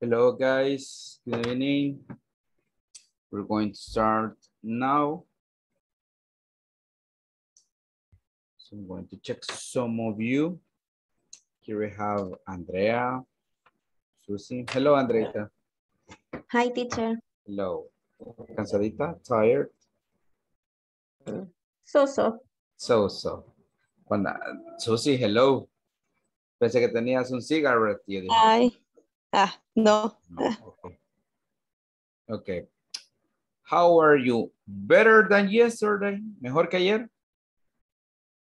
Hello, guys. Good evening. We're going to start now. So I'm going to check some of you. Here we have Andrea, Susie. Hello, Andrea. Hi, teacher. Hello. Cansadita? Tired? So, so. So, so. Cuando, Susie, hello. Pensé que tenías un cigarette. Hi. Ah, no. no, okay. How are you? Better than yesterday? ¿Mejor que ayer?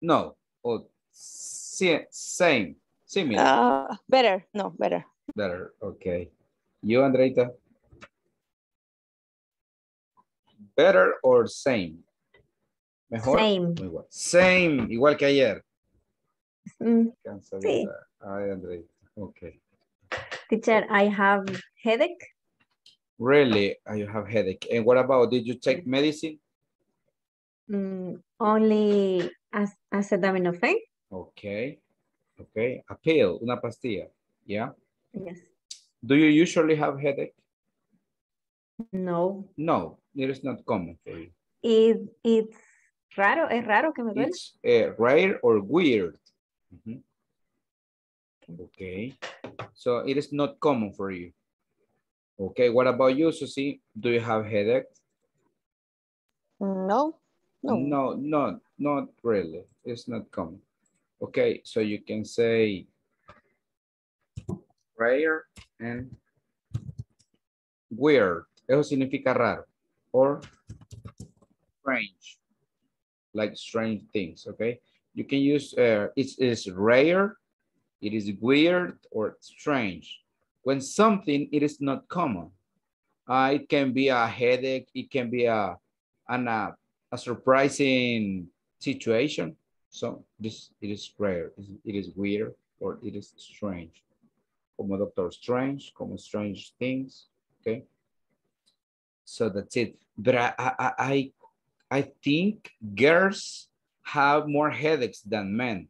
No. Oh, si- same. Similar. Ah, better. No, better. Better. Okay. You, Andreita? Better or same? Mejor. Same. igual. Same. Igual que ayer. Mm, Cansadita. Ay, Andreita. Okay. Teacher, I have headache. Really, uh, you have headache. And what about, did you take medicine? Mm, only as acetaminophen. Okay. Okay. A pill, una pastilla. Yeah. Yes. Do you usually have headache? No. No, it is not common for you. It, it's raro. Es raro que me duele. It's uh, rare or weird. Mhm. Okay. So it is not common for you. Okay. What about you, Susie? Do you have headache? No. No. No, no, not really. It's not common. Okay, so you can say rare and weird. Eso significa raro. Or strange. Like strange things, okay? You can use, uh, it is rare, it is weird, or strange. When something, it is not common. Uh, it can be a headache, it can be a, an, uh, a surprising situation. So this it is rare, it is weird, or it is strange. Como Doctor Strange, como strange things, okay? So that's it. But I, I, I, I think girls have more headaches than men.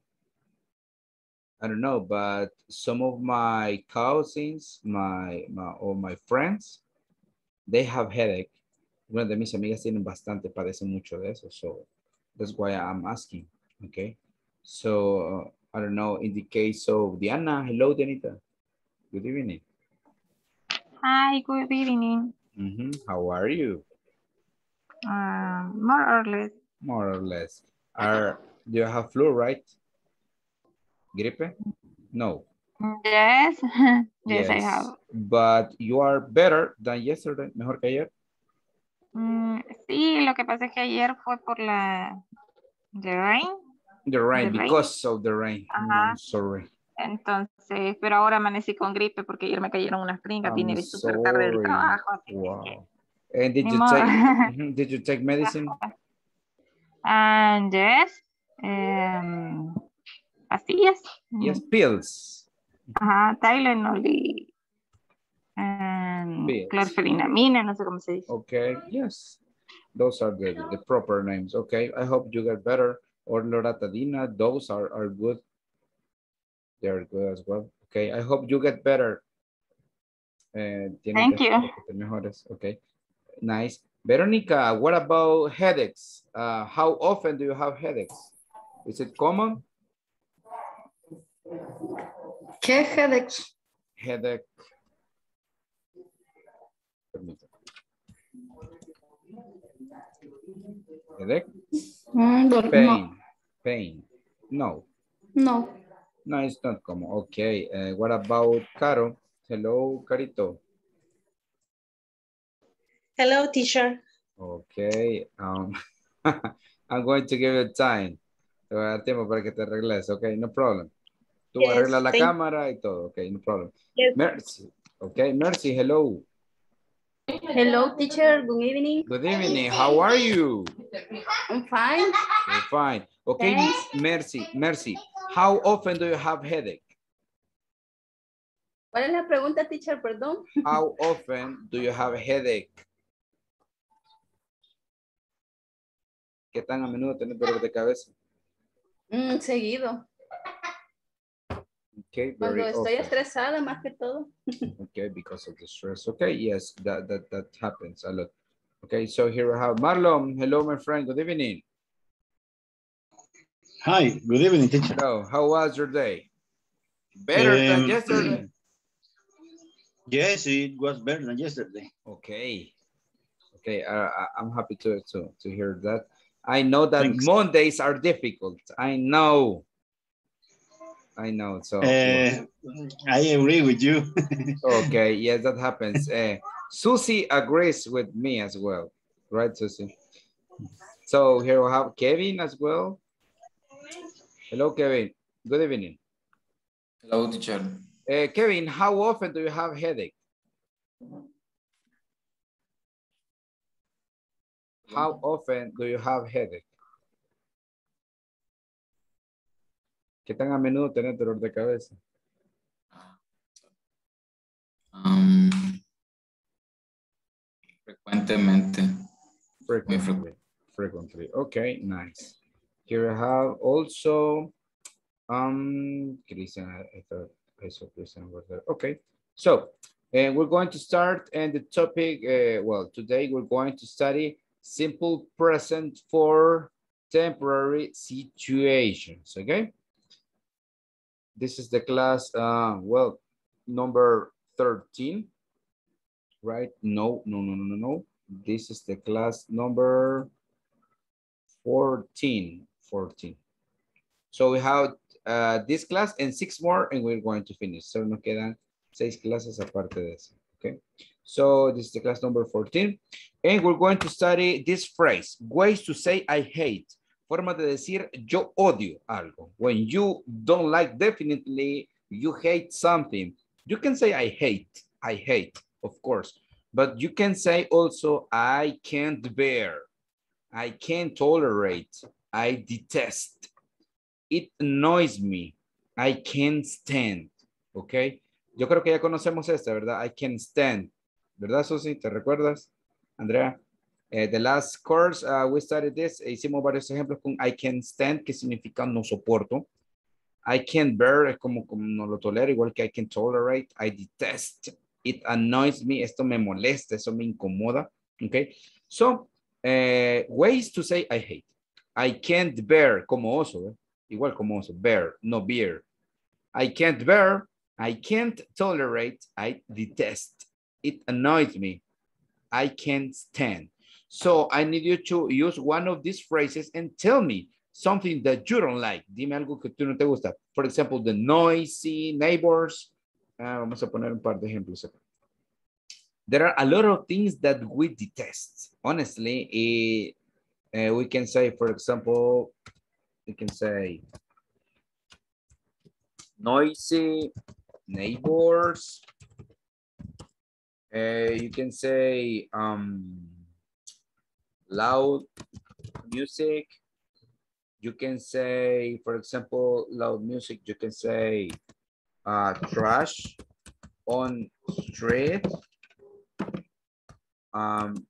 I don't know, but some of my cousins, my, my or my friends, they have headache. Una de mis amigas tienen bastante, padecen mucho de eso. So that's why I'm asking. Okay. So uh, I don't know. In the case of Diana, hello, Dianita. Good evening. Hi, good evening. Mhm. How are you? Um, more or less. More or less. Are do you have flu, right? Gripe? No. Yes, yes, I have. But you are better than yesterday. Mejor que ayer. Mm, sí, lo que pasa es que ayer fue por la the rain, The rain, The rain. because of the rain. I'm sorry. entonces, pero ahora amanecí con gripe porque ayer me cayeron unas pringas, vine súper tarde del trabajo. que- Wow. And did you take did you take medicine? And yes, um, pastillas. Yes, pills. Ajá, Tylenol y um, clorfenamina, no sé cómo se dice. Okay, yes. Those are the, the proper names. Okay, I hope you get better. Or loratadina, those are, are good. They're good as well. Okay, I hope you get better. Tiene Thank you. mejores. Okay, nice. Veronica, what about headaches? Uh, how often do you have headaches? Is it common? ¿Qué headaches? Headache. Permítame. Headache? Mm, Pain. Pain. No. No, No, it's not common. Okay. Uh, what about Caro? Hello, Carito. Hello, teacher. Okay. Um, I'm going to give you time. Te voy a dar tiempo para que te arregles. Okay, no problem. Tú Yes, arreglas la thank- cámara y todo. Okay, no problem. Yes. Mercy. Okay, Mercy, hello. Hello, teacher. Good evening. Good evening. How are you? I'm fine. You're fine. Okay, Thanks. Mercy, Mercy. How often do you have headache? ¿Cuál es la pregunta, teacher? Perdón. How often do you have headache? ¿Qué tan a menudo tenés dolor de cabeza? Mm, seguido. Okay, Cuando very estoy often. estresada más que todo. Okay, because of the stress. Okay, yes, that that that happens a lot. Okay, so here we have Marlon. Hello, my friend. Good evening. Hi, good evening, teacher. Hello, how was your day? Better than Um, yesterday. Yes, it was better than yesterday. Okay. Okay, uh, I- I'm happy to, to, to hear that. I know that Thanks. Mondays are difficult. I know. I know, so. Uh, I agree with you. Okay, yes, that happens. Uh, Susie agrees with me as well, right, Susie? So here we have Kevin as well. Hello, Kevin. Good evening. Hello, teacher. Uh, Kevin, how often do you have headache? How often do you have headache? ¿Qué tan a menudo tenés dolor de cabeza? Um, frecuentemente. Frequently. Frequently. Okay, nice. Here I have also um Christian. I, thought I saw Christian was there. Okay, so and we're going to start and the topic. Uh, well, today we're going to study simple present for temporary situations. Okay. This is the class. Uh, well, number thirteen. Right? No, no, no, no, no, no. This is the class number 14. 14. So we have uh, this class and six more and we're going to finish. So nos quedan seis clases aparte de eso. Okay. So this is the class number 14. And we're going to study this phrase, ways to say I hate. Forma de decir yo odio algo. When you don't like definitely, you hate something. You can say I hate, I hate, of course. But you can say also I can't bear. I can't tolerate. I detest. It annoys me. I can't stand. ¿Ok? Yo creo que ya conocemos esta, ¿verdad? I can't stand. ¿Verdad, Susi? ¿Te recuerdas? Andrea? Eh, the last course, uh, we studied this. Hicimos varios ejemplos con I can't stand, que significa no soporto. I can't bear, es como, como no lo tolero, igual que I can tolerate. I detest. It annoys me. Esto me molesta, eso me incomoda. ¿Ok? So, eh, ways to say I hate. I can't bear, como oso, igual como oso, bear, no beer. I can't bear, I can't tolerate, I detest. It annoys me. I can't stand. So I need you to use one of these phrases and tell me something that you don't like. Dime algo que tú no te gusta. For example, the noisy neighbors. Ah, vamos a poner un par de ejemplos acá. There are a lot of things that we detest. Honestly, eh, uh, we can say, for example, we can say noisy neighbors. Uh, you can say um, loud music. You can say, for example, loud music. You can say uh, trash on street. Um,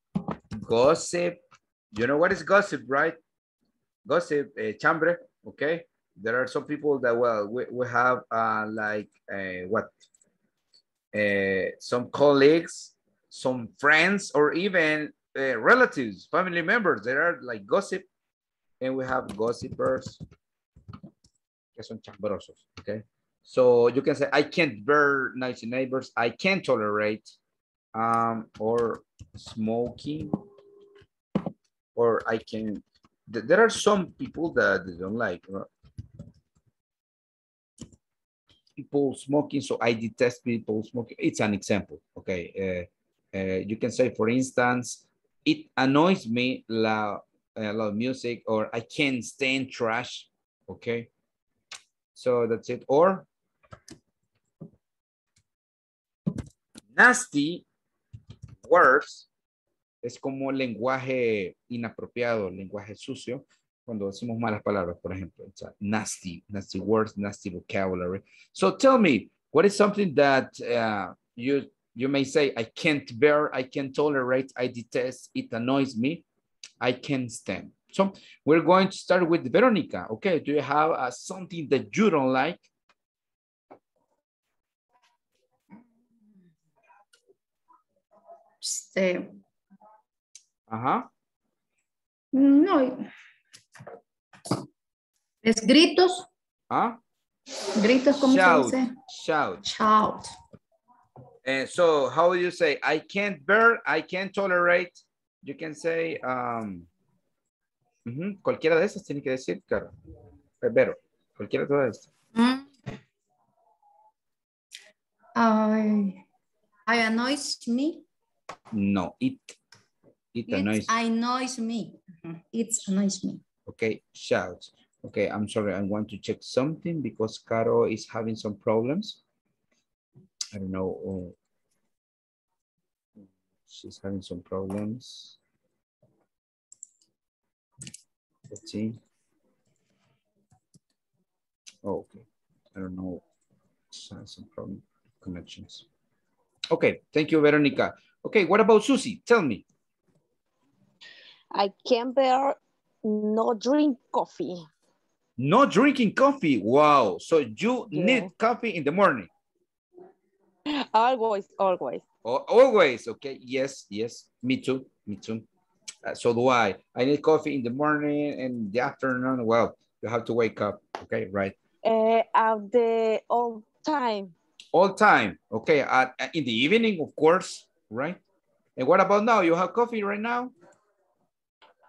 gossip. You know what is gossip, right? Gossip, uh, chambre, okay? There are some people that, well, we, we have uh, like, uh, what? Uh, some colleagues, some friends, or even uh, relatives, family members. There are like gossip, and we have gossipers, que son chambrosos, okay? So you can say, I can't bear noisy neighbors. I can't tolerate, um, or smoking, or I can, there are some people that don't like, people smoking, so I detest people smoking. It's an example, okay? Uh, uh, you can say, for instance, it annoys me loud, uh, loud music, or I can't stand trash, okay? So that's it. Or nasty words es como lenguaje inapropiado, lenguaje sucio, cuando decimos malas palabras, por ejemplo. It's nasty, nasty words, nasty vocabulary. So tell me, what is something that uh, you you may say, I can't bear, I can't tolerate, I detest, it annoys me, I can't stand. So we're going to start with Veronica. Okay, do you have uh, something that you don't like? Stay. Uh huh. No. Es gritos. ¿Ah? Gritos, ¿cómo shout, se dice? Shout. Shout. And so how do you say, I can't bear, I can't tolerate? You can say, um, ujú, cualquiera de esas tiene que decir, claro. Pero, cualquiera de todas estas. Mm. I, I annoys me. No, it, it It annoys, annoys me. It annoys me. okay, shout. Okay, I'm sorry, I want to check something because Caro is having some problems. I don't know. oh, she's having some problems. Let's see. Oh, okay. I don't know. She has some problem connections. Okay, thank you, Veronica. Okay, what about Susie? Tell me. I can't bear no drink coffee. No drinking coffee. Wow. So you Yeah. need coffee in the morning. Always, always. Al- Always. Okay. Yes. Yes. Me too. Me too. Uh, so do I. I need coffee in the morning and the afternoon. Well, you have to wake up. Okay. Right. Uh, at the all time. All time. Okay. At, at- in the evening, of course. Right. And what about now? You have coffee right now?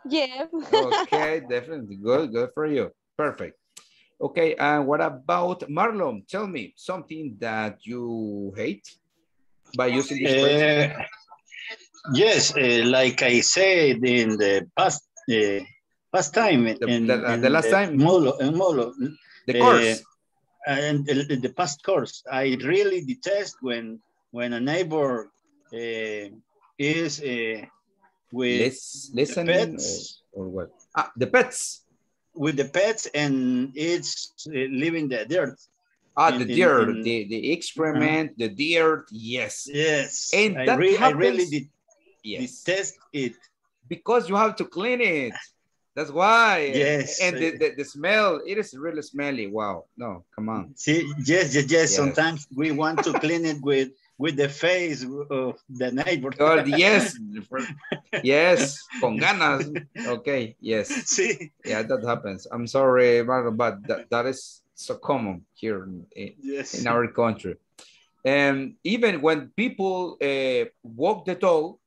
Yeah. Okay. definitely. Good. Good for you. Perfect. Okay. And what about Marlon? Tell me something that you hate by using this. Uh, yes, uh, like I said in the past uh, past time. The- in, the- in the last time? Molo, Molo, The uh, course. and the, the past course, I really detest when when a neighbor uh, is uh, with Lis- listening pets. or, or what? Ah, the pets. With the pets and it's living the dirt. Ah, In- the dirt, in- the, the excrement, the dirt, yes. Yes, And I, that re- I really happens- de- Yes. detest it. Because you have to clean it. That's why. Yes. And the, the, the smell, it is really smelly. Wow. No, come on. See, yes, yes, yes. Yes. Sometimes we want to clean it with with the face of the neighbor. Oh, yes. yes. Con ganas. Okay. Yes. See, Yeah, that happens. I'm sorry, but that, that is so common here in, yes. in our country. And even when people uh, walk the dog,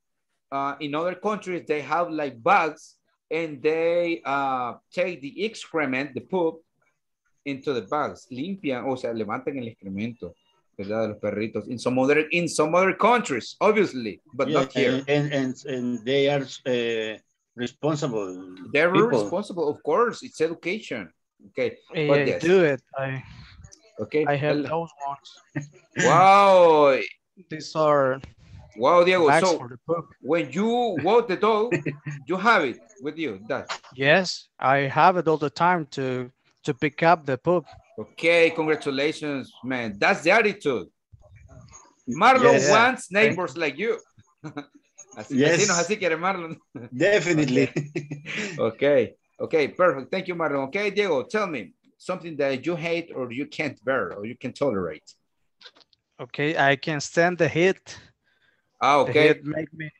uh, in other countries, they have like bags and they uh, take the excrement, the poop, into the bags. Limpian, o sea, levantan el excremento, ¿verdad? De los perritos. In some other, in some other countries, obviously, but Yeah, not here. And, and, and, and they are uh, responsible. They're people. responsible, of course. It's education. Okay, Yeah, But yes. do it. I okay. I have El- those ones. Wow, These are wow, Diego. So for the poop. when you walk the dog, you have it with you. That Yes, I have it all the time to to pick up the poop. Okay. Congratulations, man. That's the attitude. Marlon Yes. wants neighbors like you. así, Yes. vecinos así quiere Marlon. Definitely. okay, okay, perfect. Thank you, Marlon. Okay, Diego, tell me something that you hate or you can't bear or you can tolerate. Okay, I can stand the heat. Ah, The okay, heat make me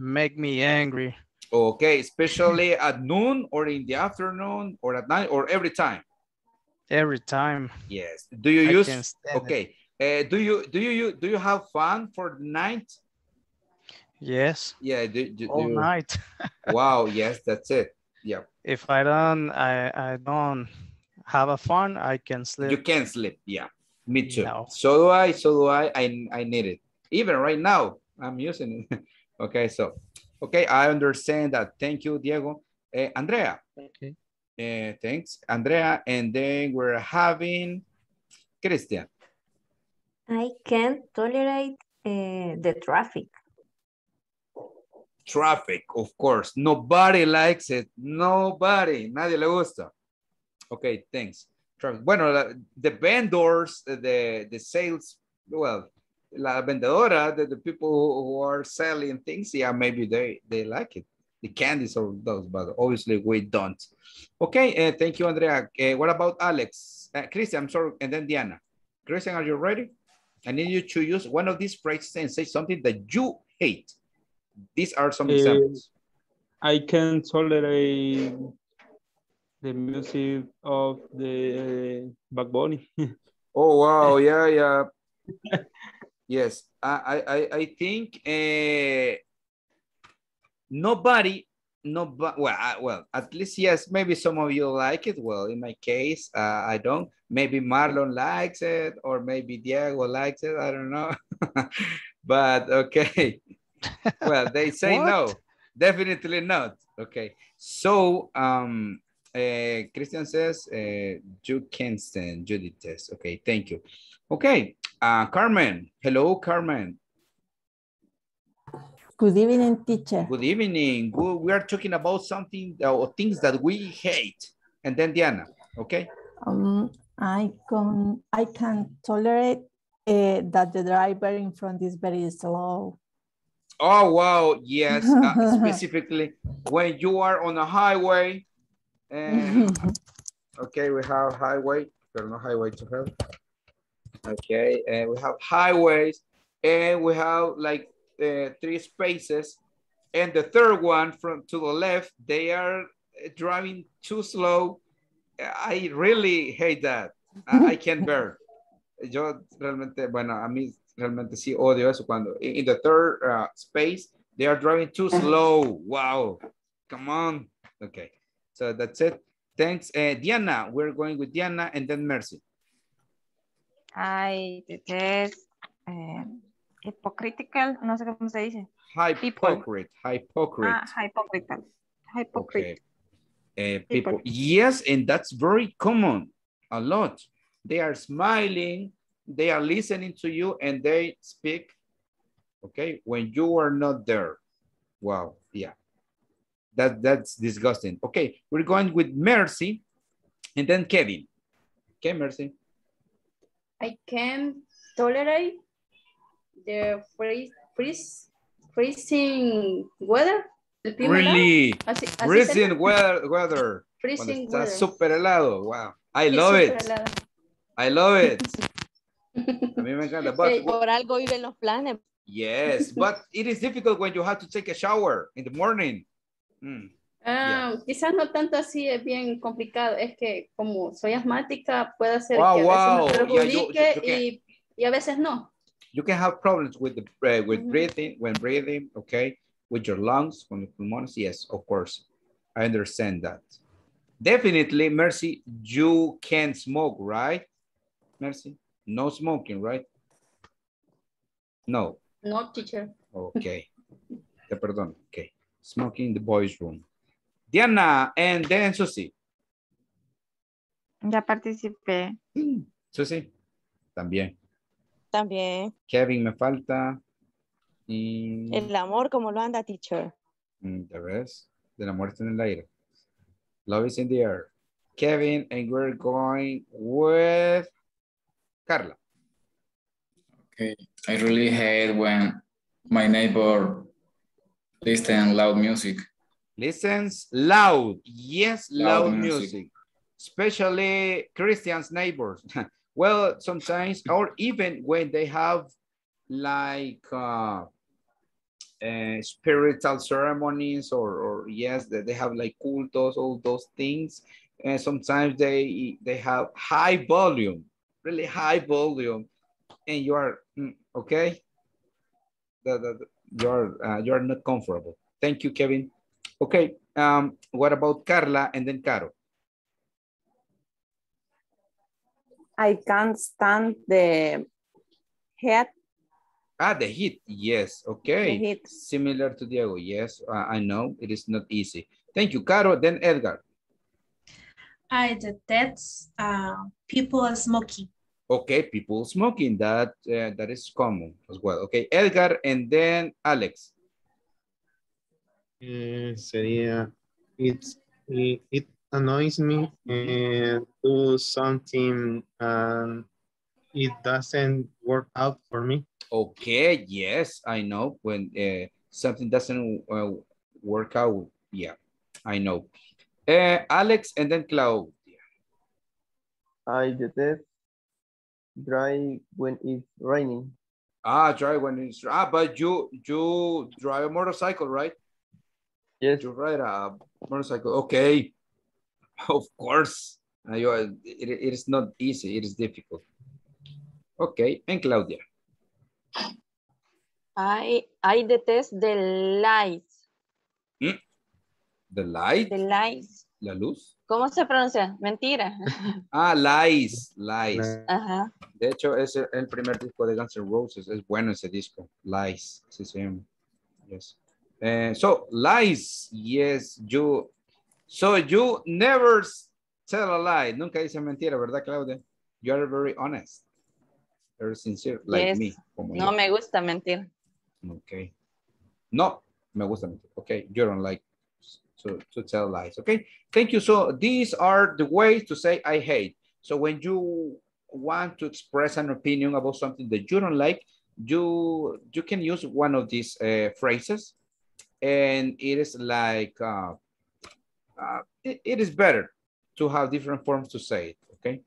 make me angry okay, especially at noon or in the afternoon or at night or every time. Every time. Yes. Do you I use can stand it. okay? Uh, do you do you you- do you have fun for the night? Yes, Yeah. Do, do, all do- night. Wow. Yes, that's it. Yeah. If I don't, I I don't have a fun. I can sleep. You can sleep. Yeah. Me too. No. So do I. So do I. I I need it. Even right now, I'm using it. okay. So, okay, I understand that. Thank you, Diego. Uh, Andrea. Okay. Uh, thanks, Andrea. And then we're having Christian. I can't tolerate uh, the traffic. Traffic, of course. Nobody likes it. Nobody. Nadie le gusta. Okay, thanks. Traffic. Bueno, la- the vendors, the, the sales, well, la vendedora, the, the people who, who are selling things, yeah, maybe they, they like it. The candies or those, but obviously we don't. Okay, uh, thank you, Andrea. Uh, what about Alex? Uh, Christian, I'm sorry, and then Diana. Christian, are you ready? I need you to use one of these phrases and say something that you hate. These are some Eh, examples. I can tolerate the music of the uh, Oh wow, yeah, yeah. yes, I I I, I think uh, nobody, nobody. Well, I, well, at least yes. Maybe some of you like it. Well, in my case, uh, I don't. Maybe Marlon likes it, or maybe Diego likes it. I don't know. but okay. well, they say no. Definitely not. Okay. So um uh, Christian says uh, you can stand, you detest. Okay, thank you. Okay, uh, Carmen. Hello, Carmen. Good evening, teacher. Good evening. We are talking about something uh, or things that we hate. And then Diana, okay? Um, I can I can tolerate uh, that the driver in front is very slow. Oh, wow. Yes, uh, specifically when you are on a highway. And, okay, we have highway. There's no highway to hell. Okay, and we have highways and we have like uh, three spaces. And the third one from to the left, they are uh, driving too slow. I really hate that. I, I can't bear. Yo realmente, bueno, a mí realmente sí odio eso cuando in the third uh, space, they are driving too slow. Wow. Come on. Okay. So that's it. Thanks. Uh, Diana, we're going with Diana and then Mercy. I detest eh, hypocritical, no sé cómo se dice. Hypocrite. Hypocrite. Ah, hypocritical. Hypocrite. Okay. Uh, people. Yes, and that's very common. A lot. They are smiling, they are listening to you, and they speak, okay, when you are not there. Wow, yeah. That, that's disgusting. Okay, we're going with Mercy and then Kevin. Okay, Mercy. I can tolerate the freeze, freeze, freezing weather. El clima helado. Really? Así- así Freezing weather. weather. Freezing está weather. súper helado. Wow. I love it. helado. I love it. A mí me encanta. But por algo viven los planes. Yes, but it is difficult when you have to take a shower in the morning. Mm. Ah, quizás no tanto así, es bien complicado. Es que como soy asmática, puede ser Wow, que a wow. veces me Yeah, you- perjudique you y, y a veces no. You can have problems with the uh, with Mhm. breathing when breathing, okay, with your lungs, when your pulmones. Yes, of course, I understand that. Definitely, Mercy, you can't smoke, right? Mercy, no smoking, right? No. No, teacher. Okay. Te perdono. Okay. Smoking in the boys' room. Diana and then Susie. Ya participé. Susie, también. También. Kevin me falta. Y El amor, como lo anda, teacher. mm, ya ves, de la muerte en el aire. Love is in the air. Kevin, and we're going with Carla. Okay. I really hate when my neighbor listen loud music. Listens loud. Yes, loud, Loud music. music. Especially Christian's neighbors. well, sometimes, or even when they have like uh, uh, spiritual ceremonies or, or yes, they, they have like cultos, all those things. And sometimes they they have high volume, really high volume, and you are mm, okay. The, the- you're uh, you're not comfortable. Thank you, Kevin. Okay, um, what about Carla and then Caro? I can't stand the heat. Ah, the heat. Yes. Okay. The heat. Similar to Diego. Yes, uh, I know it is not easy. Thank you, Caro. Then Edgar. I detest uh, people smoking. Okay, people smoking. That uh, that is common as well. Okay, Edgar and then Alex. Eh, sería, it's, it, it annoys me and do something and it doesn't work out for me. Okay. Yes, I know when uh, something doesn't uh, work out. Yeah, I know. Uh, Alex and then Cloud. I detest dry when it's raining. Ah, drive when it's ah, but you you drive a motorcycle, right? Yes. You ride a motorcycle. Okay, of course. Are, it, it is not easy. It is difficult. Okay, and Claudia. I I detest the lights. Mm. The light, The lights. la luz. ¿Cómo se pronuncia? Mentira. Ah, lies, lies. Ajá. De hecho, es el, el primer disco de Guns N' Roses. Es bueno ese disco. Lies. Sí, sí. Yes. Eh, so, lies. Yes, you. So, you never tell a lie. Nunca dice mentira, ¿verdad, Claudia? You are very honest. Very sincere, like Yes. me. Como No yo. me gusta mentir. Okay. No, me gusta mentir. Okay, you don't like to, to tell lies. Okay, thank you. So these are the ways to say I hate. So when you want to express an opinion about something that you don't like, you you can use one of these uh, phrases, and it is like uh, uh, it, is better to have different forms to say it. Okay.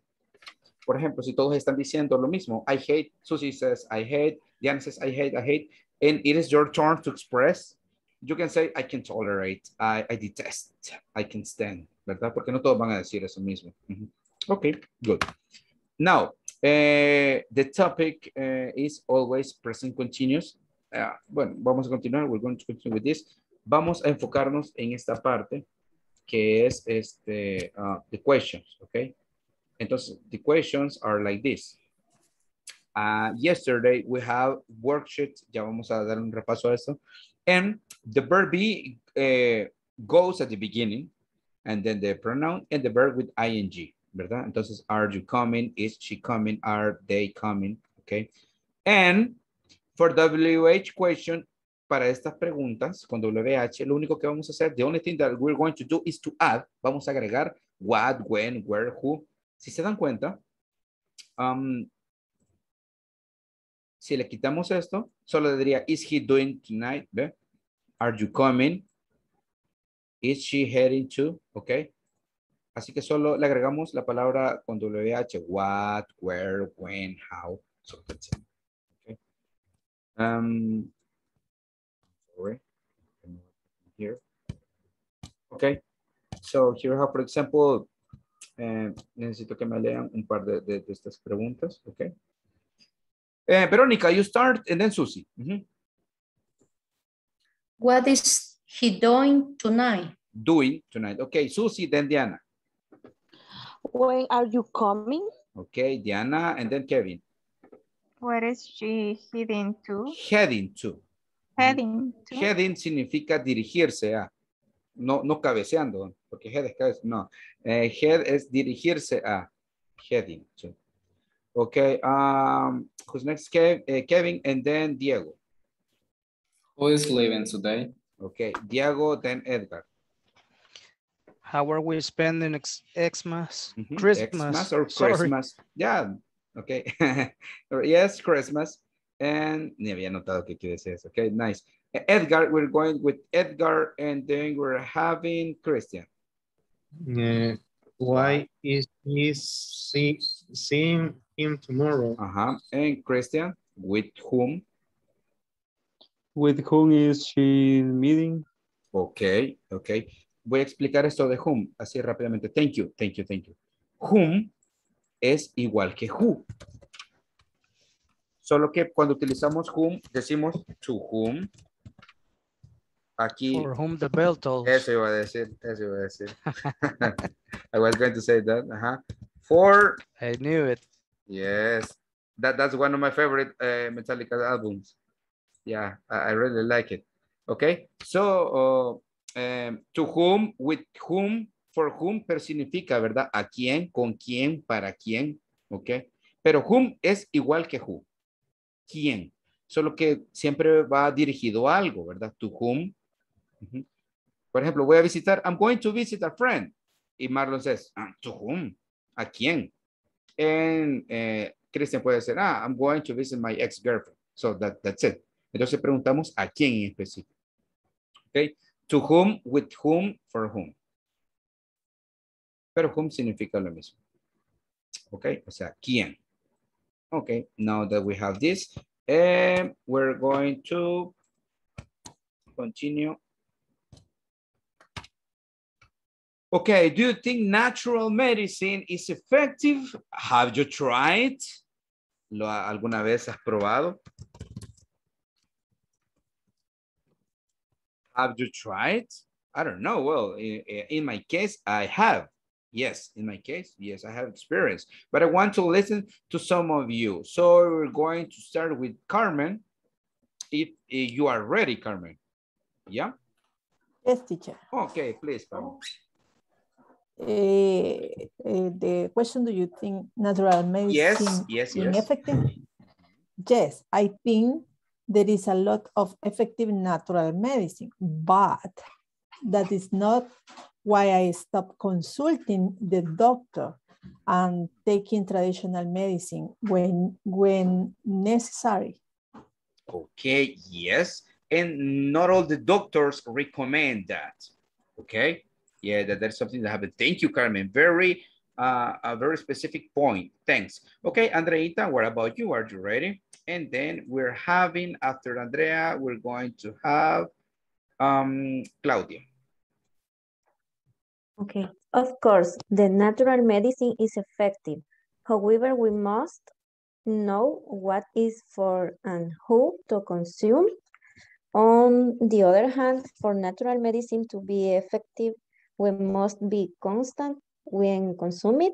Por ejemplo, si todos están diciendo lo mismo, I hate, Susie says, I hate, Diana says, I hate, I hate, and it is your turn to express, you can say, I can tolerate, I, I detest, I can stand, ¿verdad? Porque no todos van a decir eso mismo. Okay, good. Now, eh, the topic eh, is always present continuous. Ah, bueno, vamos a continuar, we're going to continue with this. Vamos a enfocarnos en esta parte que es este, ah, the questions, okay? Entonces, the questions are like this. Uh, yesterday we have worksheet, ya vamos a dar un repaso a eso. And the verb be eh, goes at the beginning, and then the pronoun and the verb with ing, ¿verdad? Entonces, are you coming? Is she coming? Are they coming? Okay. And for WH question, para estas preguntas con WH, lo único que vamos a hacer, the only thing that we're going to do is to add, vamos a agregar what, when, where, who. Si se dan cuenta, um, si le quitamos esto, solo diría, is he doing tonight? ¿Ve? Are you coming? Is she heading to? Ok. Así que solo le agregamos la palabra con WH, what, where, when, how. Okay. Um, sorry. Here. Okay. So here I have, for example, eh, necesito que me lean un par de, de- de estas preguntas. Okay. Eh, Verónica, you start and then Susie. Mhm. What is he doing tonight? Doing tonight. Okay, Susie, then Diana. When are you coming? Okay, Diana and then Kevin. Where is she heading to? Heading to. Heading. Heading significa dirigirse a. No, no cabeceando, porque head es no. Eh, head es dirigirse a. Heading. Okay, um, who's next? Kev, eh, Kevin and then Diego. Who is leaving today? Okay, Diego, then Edgar. How are we spending ex Xmas? Christmas. Xmas or Sorry. Christmas. Yeah, okay. yes, Christmas. And ni había notado que quiere decir eso. Okay, nice. Edgar, we're going with Edgar and then we're having Christian. Uh, why is he see, seeing him tomorrow? Uh-huh. And Christian, with whom? With whom is she meeting? Ok, ok. Voy a explicar esto de whom así rápidamente. Thank you, thank you, thank you. Whom es igual que who. Solo que cuando utilizamos whom, decimos to whom. Aquí. For whom the bell tolls. Eso iba a decir, eso iba a decir. I was going to say that. Ajá. For. I knew it. Yes. That, that's one of my favorite uh, Metallica albums. Yeah, I, I really like it. Okay, so uh, um, to whom, with whom, for whom, pero significa, ¿verdad? A quién, con quién, para quién, ok. Pero whom es igual que who. ¿Quién? Solo que siempre va dirigido a algo, ¿verdad? To whom. Por ejemplo, voy a visitar, I'm going to visit a friend. Y Marlon says, "Ah, to whom? ¿A quién? And eh, Christian puede decir, ah, I'm going to visit my ex-girlfriend. So that, that's it. Entonces preguntamos a quién en específico. Okay. To whom, with whom, for whom. Pero whom significa lo mismo. Ok, o sea, quién. Ok, now that we have this, And we're going to continue. Okay, do you think natural medicine is effective? Have you tried? ¿Lo, ¿Alguna vez has probado? Have you tried? I don't know. Well, in, in my case, I have. Yes, in my case, yes, I have experience. But I want to listen to some of you. So we're going to start with Carmen. If, if you are ready, Carmen. Yeah? Yes, teacher. Okay, please, Carmen. Eh, eh, the question, do you think natural medicine is? yes, yes. ineffective? Yes, I think there is a lot of effective natural medicine, but that is not why I stopped consulting the doctor and taking traditional medicine when, when necessary. Okay, yes. And not all the doctors recommend that. Okay. Yeah, that, that's something that happened. Thank you, Carmen. Very, uh, a very specific point. Thanks. Okay, Andreita, what about you? Are you ready? And then we're having, after Andrea, we're going to have um, Claudia. Okay, of course, the natural medicine is effective. However, we must know what is for and who to consume. On the other hand, for natural medicine to be effective, we must be constant when consume it.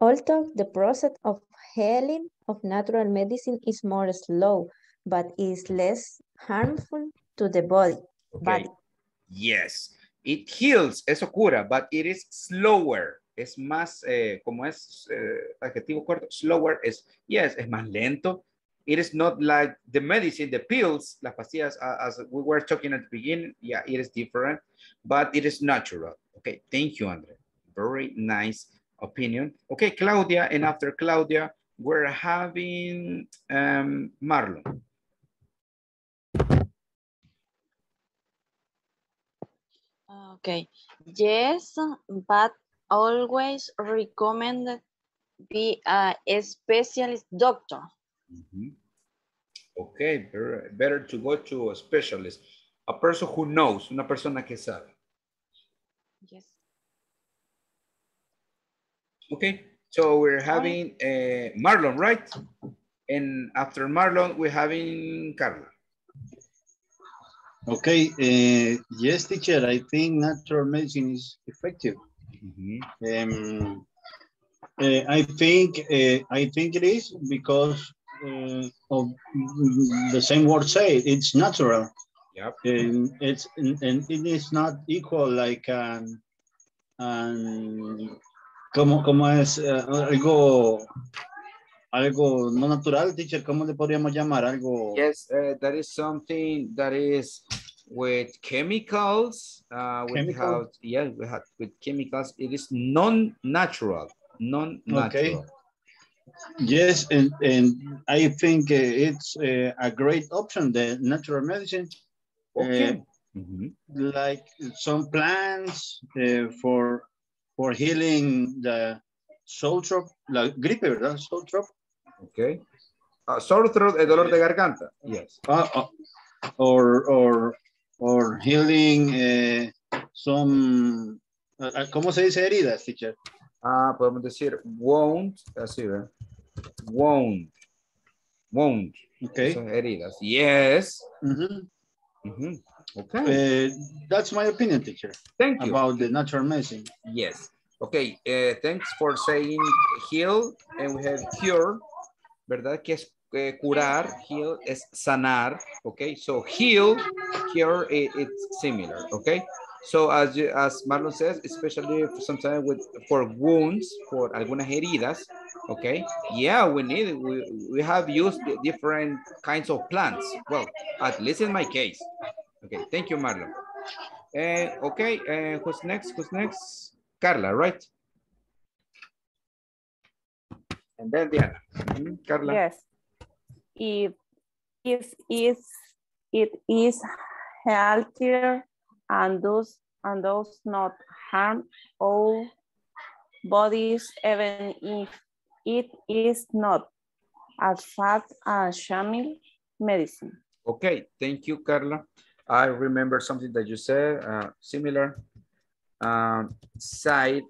Although the process of healing of natural medicine is more slow, but is less harmful to the body. Okay. body. Yes, it heals, eso cura, but it is slower. Es más, eh, como es eh, adjetivo corto, slower es, yes, es más lento. It is not like the medicine, the pills, las pastillas, as we were talking at the beginning, yeah, it is different, but it is natural. Okay, thank you, Andre. Very nice opinion. Okay, Claudia, and after Claudia, we're having um, Marlon. Okay. Yes, but always recommend be a specialist doctor. Mhm. Okay, better, better to go to a specialist, a person who knows, una persona que sabe. Yes. Okay, so we're having uh, Marlon, right? And after Marlon, we're having Carla. Okay, uh, yes, teacher, I think natural medicine is effective. Um, uh, I think uh, I think it is because uh, of the same word say it's natural. Yep. And it's and, and it is not equal like um, um, como como es uh, algo algo no natural, teacher. ¿Cómo le podríamos llamar algo? Yes, uh, that is something that is with chemicals. Uh, Chemical? have, yeah, we have with chemicals. It is non-natural, non-natural. Okay. Yes, and, and I think uh, it's uh, a great option, the natural medicine. Okay. Uh, Like some plants uh, for for healing the sore throat, la gripe, ¿verdad? Sore throat. Okay. Uh, sore throat, el dolor de garganta. Yes. Uh, uh, or or or healing uh, some, uh, ¿cómo se dice heridas, teacher? Ah, podemos decir wound, así, ¿verdad? Wound. Wound. Okay. Son heridas. Yes. Mhm. Mhm. Okay. Uh, that's my opinion, teacher. Thank you. About the natural medicine. Yes. Okay, uh, thanks for saying heal and we have cure, ¿verdad? Que es eh, curar, heal es sanar, okay? So heal, cure, i- it's similar, okay? So as, you- as Marlon says, especially sometimes with, for wounds, for algunas heridas, okay? Yeah, we need, it. we, we have used different kinds of plants. Well, at least in my case. Okay, thank you, Marlon. Uh, okay, uh, who's next? Who's next? Carla, right? And then Diana. Mhm, Carla. Yes. If if is it is healthier and does and does not harm all bodies even if it is not. as fat and shamil medicine. Okay, thank you, Carla. I remember something that you said, uh, similar. Um, side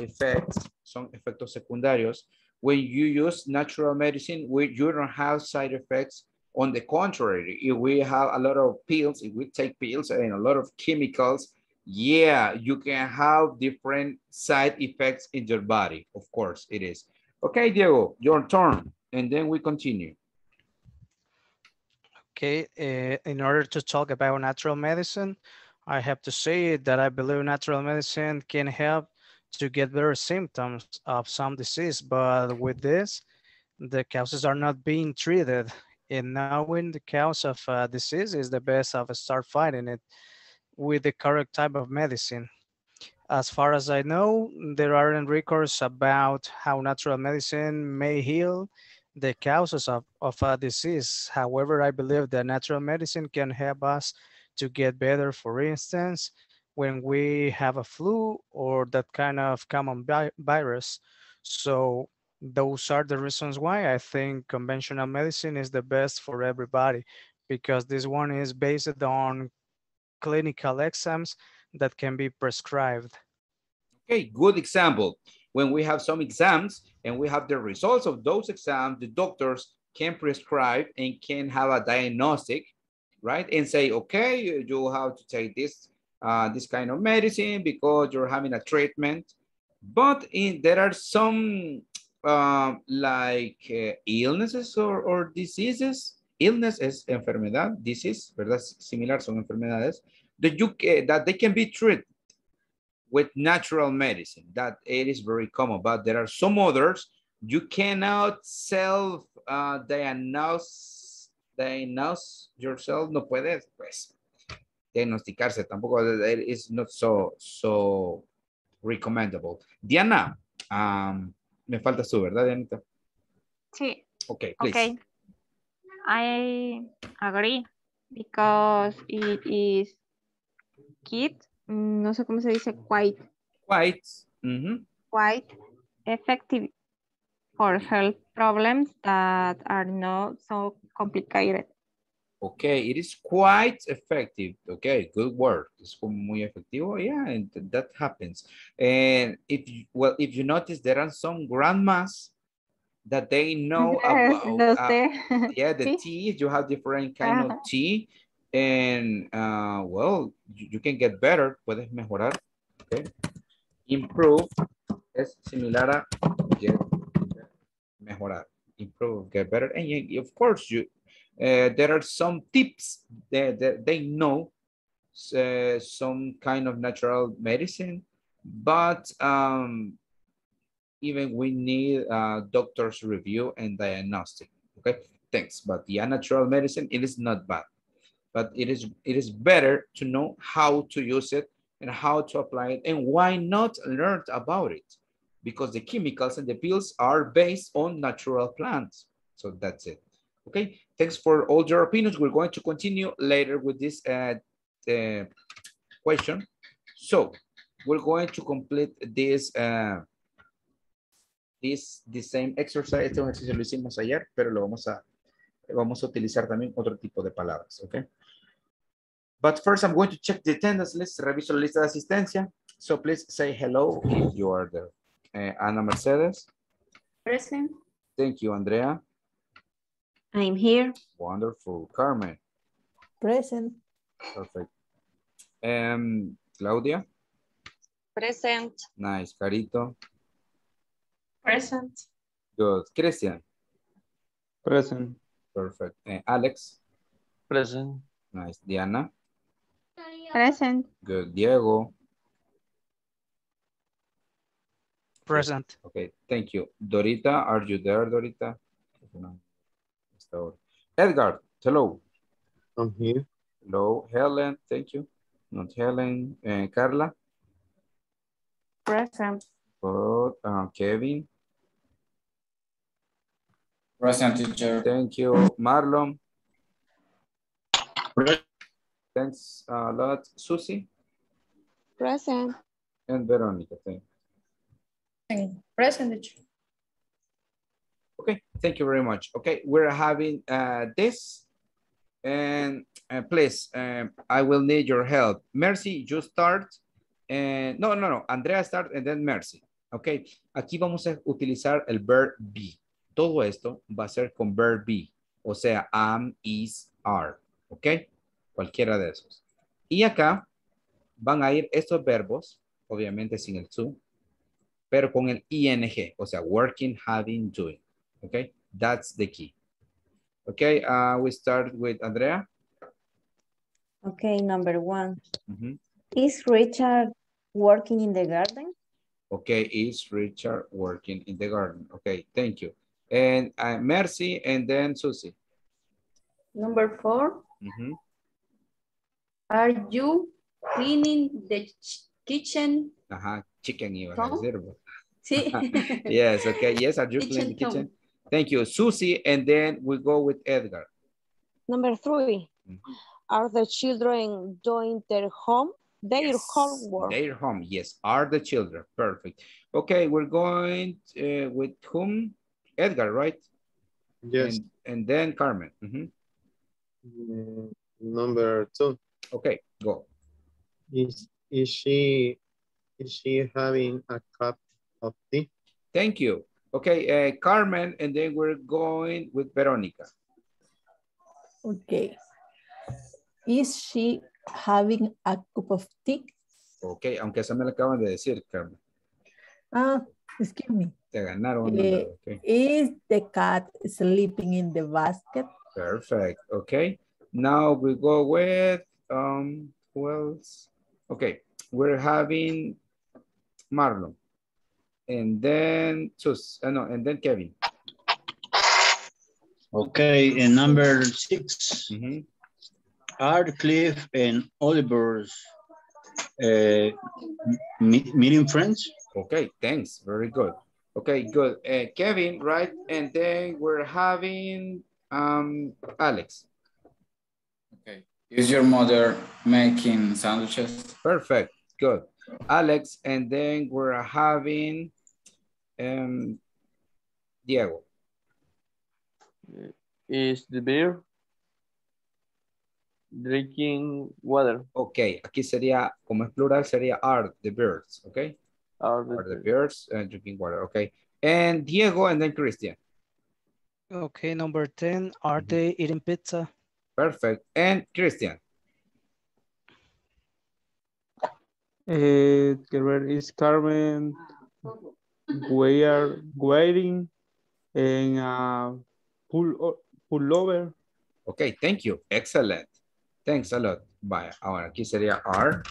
effects, son efectos secundarios. When you use natural medicine, we, you don't have side effects. On the contrary, if we have a lot of pills, if we take pills and a lot of chemicals, yeah, you can have different side effects in your body. Of course, it is. Okay, Diego, your turn, and then we continue. Okay, uh, in order to talk about natural medicine, I have to say that I believe natural medicine can help to get better symptoms of some disease, but with this, the causes are not being treated. And knowing the cause of a disease is the best of start fighting it with the correct type of medicine. As far as I know, there aren't records about how natural medicine may heal the causes of, of a disease. However, I believe that natural medicine can help us to get better. For instance, when we have a flu or that kind of common vi virus. So those are the reasons why I think conventional medicine is the best for everybody because this one is based on clinical exams that can be prescribed. Okay, good example. When we have some exams and we have the results of those exams, the doctors can prescribe and can have a diagnostic, right? And say, okay, you have to take this, uh, this kind of medicine because you're having a treatment. But in, there are some uh, like uh, illnesses or, or diseases. Illness is enfermedad, disease, ¿verdad? Similar son enfermedades that, you, that they can be treated with natural medicine. That it is very common, but there are some others you cannot self uh, diagnose, diagnose yourself. No puedes, pues, diagnosticarse tampoco. Is not so so recommendable. Diana, um, me falta su, ¿verdad, Dianita? Sí. Okay, please. Okay. I agree because it is kit, no sé cómo se dice, quite. Quite. Mm -hmm. Quite effective for health problems that are not so complicated. Okay, it is quite effective. Okay, good word. Es muy efectivo. Yeah, and that happens. And if you, well, if you notice, there are some grandmas that they know Yes, about. uh, yeah, the tea. You have different kind of tea, and uh, well, you, you can get better. Puedes mejorar. Okay, improve es similar a get mejorar. Improve, get better, and you- of course you. Uh, there are some tips that, that they know uh, some kind of natural medicine, but um, even we need uh, doctor's review and diagnostic. Okay, thanks. But yeah, natural medicine, it is not bad, but it is it is better to know how to use it and how to apply it and why not learn about it because the chemicals and the pills are based on natural plants. So that's it. Okay, thanks for all your opinions. We're going to continue later with this uh, uh, question. So we're going to complete this, uh, this, the same exercise. Este ejercicio lo hicimos ayer, pero lo vamos a, vamos a utilizar también otro tipo de palabras, okay? But first, I'm going to check the attendance list. Reviso la lista de asistencia. So please say hello if you are there. Uh, Ana Mercedes. Present. Thank you, Andrea. I'm here. Wonderful. Carmen. Present. Perfect. Um, Claudia. Present. Nice. Carito. Present. Good. Christian. Present. Perfect. Uh, Alex. Present. Nice. Diana. Present. Good. Diego. Present. Okay. Thank you. Dorita, are you there, Dorita? No. So, Edgar, hello. I'm here. Hello. Helen, thank you. Not Helen. Uh, Carla. Present. Good. Uh, Kevin. Present teacher. Thank you. Marlon. Thanks a lot. Susie Present. and Veronica. Thank you. Present. teacher. Okay, thank you very much. Okay, we're having uh, this. And uh, please, um, I will need your help. Mercy, you start. And no, no, no. Andrea start and then Mercy. Ok, aquí vamos a utilizar el verb be. Todo esto va a ser con verb be. O sea, am, is, are. Ok, cualquiera de esos. Y acá van a ir estos verbos, obviamente sin el to, pero con el ing, o sea, working, having, doing. Okay, that's the key. Okay, uh, we start with Andrea. Okay, number one. Mhm. Is Richard working in the garden? Okay, is Richard working in the garden? Okay, thank you. And uh, Mercy and then Susie. Number four, Mhm. are you cleaning the ch- kitchen? Ajá, chicken iba a ¿Cómo? decir. ¿no? Sí. yes, okay, yes, are you cleaning the Kitchen kitchen? Thank you, Susie, and then we go with Edgar. Number three, Mhm. are the children doing their home, their Yes, homework? Their home, yes, are the children, perfect. Okay, we're going uh, with whom? Edgar, right? Yes. And, and then Carmen. Mhm. Mm, Number two, Okay, go. is, is she, is she having a cup of tea? Thank you. Okay, uh, Carmen, and then we're going with Veronica. Okay. Is she having a cup of tea? Ok, aunque esa me la acaban de decir, Carmen. Ah, excuse me. Te ganaron. Eh, ok. Is the cat sleeping in the basket? Perfect. Okay. Now we go with um who else? Okay, we're having Marlon. And then Sus, uh, no, and then Kevin. Okay, and number 6 Mhm. Are Cliff and Oliver's uh, me- meeting friends? Okay, thanks. Very good. Okay, good. Uh, Kevin, right? And then we're having um Alex. Okay. Is your mother making sandwiches? Perfect. Good. Alex, and then we're having um Diego. Is the bear drinking water? Ok, aquí sería, como es plural, sería are the birds, ok? Are the, Are the birds uh, drinking water, ok? And Diego and then Christian. Okay, number 10, are they eating pizza? Perfect. And Christian. Eh, where is Carmen? We are waiting in a pull pullover. Ok, thank you. Excellent. Thanks a lot. Vaya, ahora aquí sería are.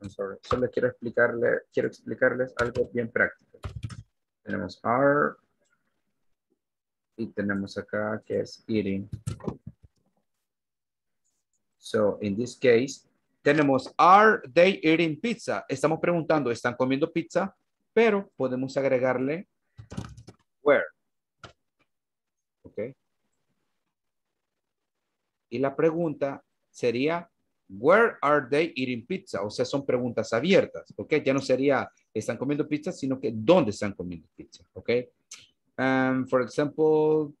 I'm sorry. Solo quiero explicarle, quiero explicarles algo bien práctico. Tenemos are. Y tenemos acá que es eating. So, in this case, tenemos are they eating pizza? Estamos preguntando, ¿están comiendo pizza? Pero podemos agregarle where. Ok. Y la pregunta sería, where are they eating pizza? O sea, son preguntas abiertas, ¿ok? Ya no sería, están comiendo pizza, sino que dónde están comiendo pizza, ¿ok? Um, for example,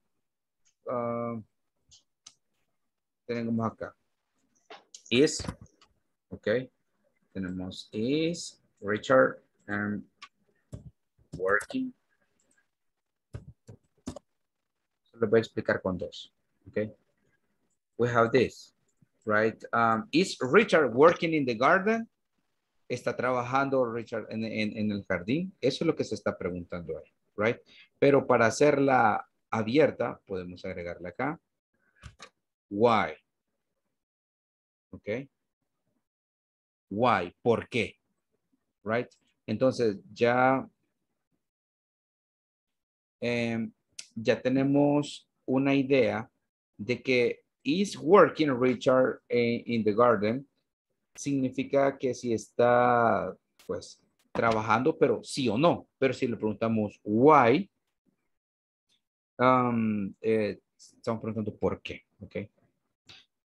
uh, tenemos acá, is, ¿ok? Tenemos is, Richard, and working. Solo voy a explicar con dos, ¿ok? We have this, right? Um, is Richard working in the garden? ¿Está trabajando Richard en, en, el jardín? Eso es lo que se está preguntando ahí, right? Pero para hacerla abierta, podemos agregarle acá. Why? ¿Ok? Why? ¿Por qué? Right? Entonces ya, em, ya tenemos una idea de que is working Richard in, in the garden significa que si está pues trabajando, pero sí o no. Pero si le preguntamos why, um, eh, estamos preguntando por qué. Ok.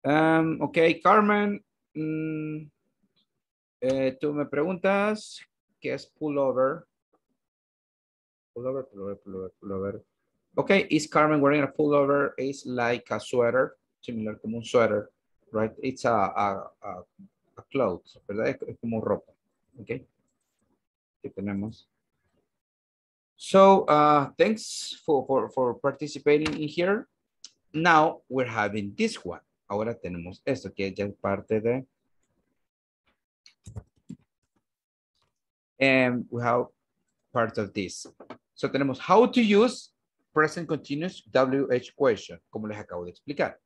Um, Carmen, mm, eh, tú me preguntas qué es pullover. Pullover, pullover, pullover, pullover. Okay, is Carmen wearing a pullover? It's like a sweater, similar como un sweater, right? It's a, a, a, a clothes, ¿verdad? Es como ropa, okay? Aquí tenemos. So, uh, thanks for, for, for participating in here. Now, we're having this one. Ahora tenemos esto, que ya es parte de... And we have part of this. So, tenemos how to use present continuous WH question, como les acabo de explicar.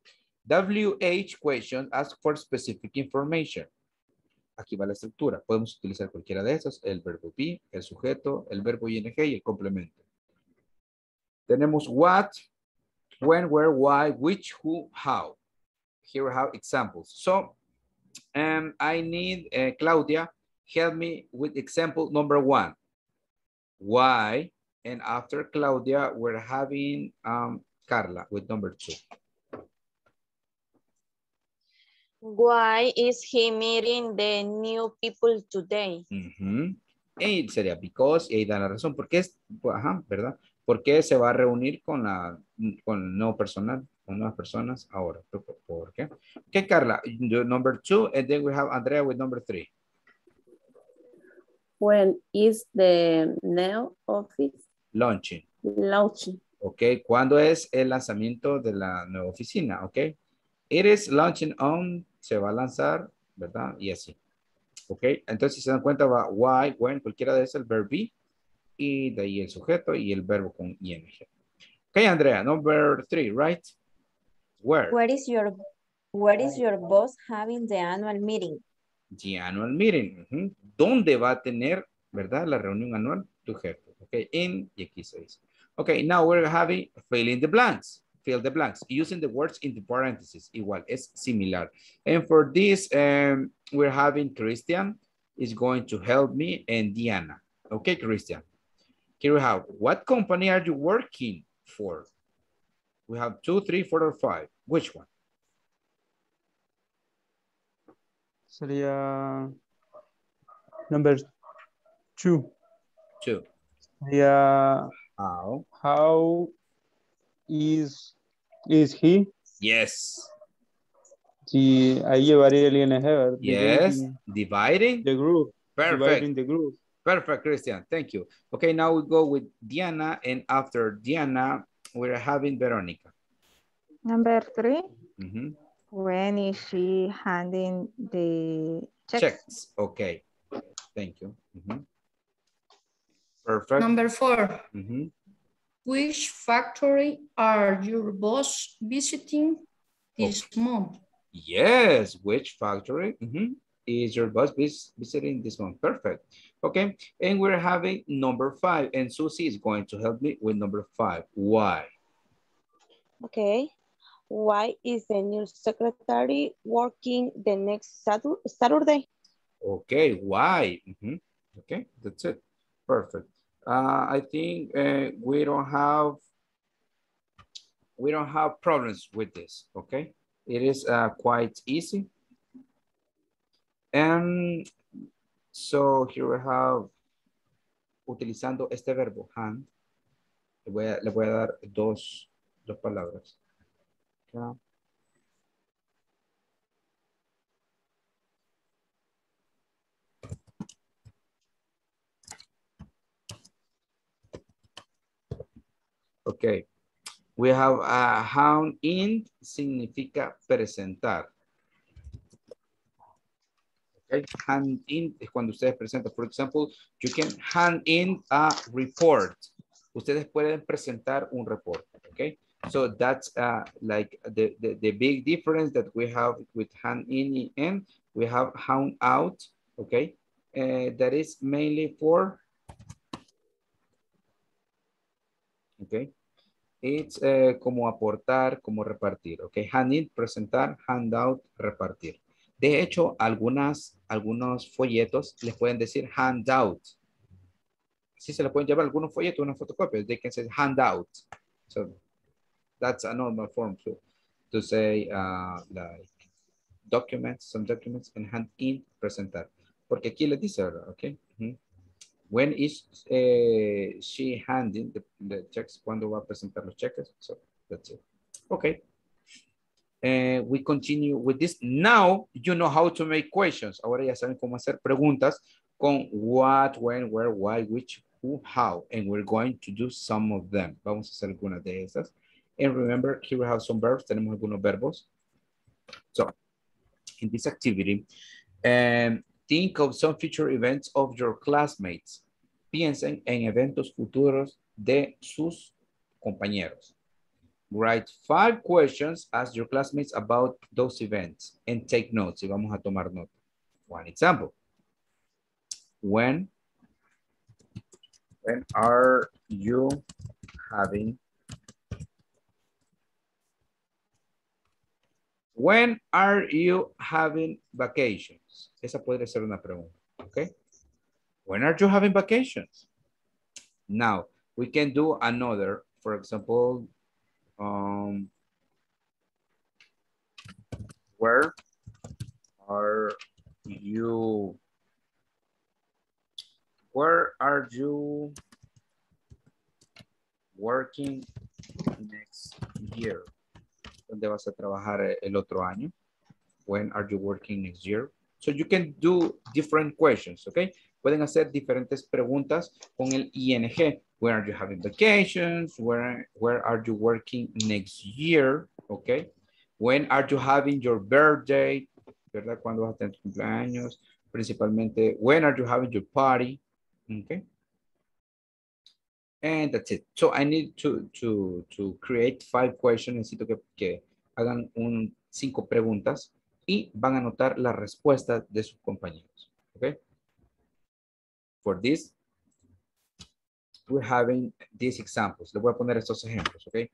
WH question ask for specific information. Aquí va la estructura. Podemos utilizar cualquiera de esos, el verbo be, el sujeto, el verbo ing y el complemento. Tenemos what, when, where, why, which, who, how. Here have examples. So, um, I need uh, Claudia, help me with example number one. Why, and after Claudia, we're having um, Carla with number two. Why is he meeting the new people today? Y sería because, y ahí da la razón. ¿Por qué? es- pues, Ajá, ¿verdad? ¿Por qué se va a reunir con la con el nuevo personal, con nuevas personas ahora? ¿Por, qué? Okay, Carla, number two, and then we have Andrea with number three. When is the new office Launching. launching? ¿Ok? ¿Cuándo es el lanzamiento de la nueva oficina? ¿Ok? It is launching on, se va a lanzar, ¿verdad? Y así. ¿Ok? Entonces, si se dan cuenta, va why, when, cualquiera de esos, el verb be, y de ahí el sujeto y el verbo con ing. Ok, Andrea, number three, right? Where? Where is your where is your boss having the annual meeting? The annual meeting. ¿Dónde va a tener, verdad, la reunión anual? Tu jefe. Ok, in, y aquí se. Ok, now we're having fill in the blanks. Fill the blanks. Using the words in the parentheses. Igual, es similar. And for this, um, we're having Christian is going to help me and Diana. Okay, Christian. Here we have, what company are you working for? We have two, three, four, or five. Which one? Sería number two. Two. Sería How? how is is he? Yes. Sí, ahí llevaría el ING, ¿verdad? Yes. Dividing Dividing. The group. Perfect. Dividing the group. Perfect, Christian. Thank you. Okay, now we go with Diana, and after Diana, we're having Veronica. Number three, Mhm. when is she handing the checks? Checks. Okay. Thank you. Mhm. Perfect. Number four, Mhm. which factory are your boss visiting this month? Yes, which factory Mhm. is your boss vis visiting this month? Perfect. Okay, and we're having number five, and Susie is going to help me with number five. Why? Okay. Why is the new secretary working the next Saturday? Okay, why? Mhm. Okay, that's it. Perfect. Uh, I think uh, we don't have we don't have problems with this. Okay, it is uh, quite easy. And so here we have utilizando este verbo hand. Le voy a, le voy a dar dos, dos palabras. Acá. Ok. We have a hand in significa presentar. Okay. Hand in es cuando ustedes presentan. For example, you can hand in a report. Ustedes pueden presentar un report. Okay. So that's uh, like the, the, the big difference that we have with hand in and we have hand out. Okay. Uh, that is mainly for Okay. It's eh, como aportar, como repartir. Ok, hand in, presentar, hand out, repartir. De hecho, algunas, algunos folletos les pueden decir hand out. Sí se le pueden llevar algunos folletos, unas fotocopias. They can say hand out. So that's a normal form to, to say uh, like documents, some documents, and hand in, presentar. Porque aquí les dice, ¿verdad? Ok. When is uh, she handing the, the checks? ¿Cuándo va a presentar los cheques? So that's it. Okay. Uh, we continue with this. Now you know how to make questions. Ahora ya saben cómo hacer preguntas con what, when, where, why, which, who, how. And we're going to do some of them. Vamos a hacer algunas de esas. And remember, here we have some verbs. Tenemos algunos verbos. So, in this activity, um, think of some future events of your classmates. Piensen en eventos futuros de sus compañeros. Write five questions, ask your classmates about those events, and take notes. Y vamos a tomar nota. One example. When, when are you having When are you having vacations? Esa podría ser una pregunta, okay? When are you having vacations? Now, we can do another, for example, um, where are you, where are you working next year? ¿Dónde vas a trabajar el otro año? When are you working next year? So you can do different questions, okay? Pueden hacer diferentes preguntas con el ING. Where are you having vacations? Where, where are you working next year? Okay. When are you having your birthday? ¿Verdad? ¿Cuándo vas a tener cumpleaños? Principalmente, when are you having your party? Okay. And that's it. So I need to, to, to create five questions. Necesito que, hagan un, cinco preguntas y van a anotar la respuesta de sus compañeros. Okay. For this, we're having these examples. Le voy a poner estos ejemplos, okay?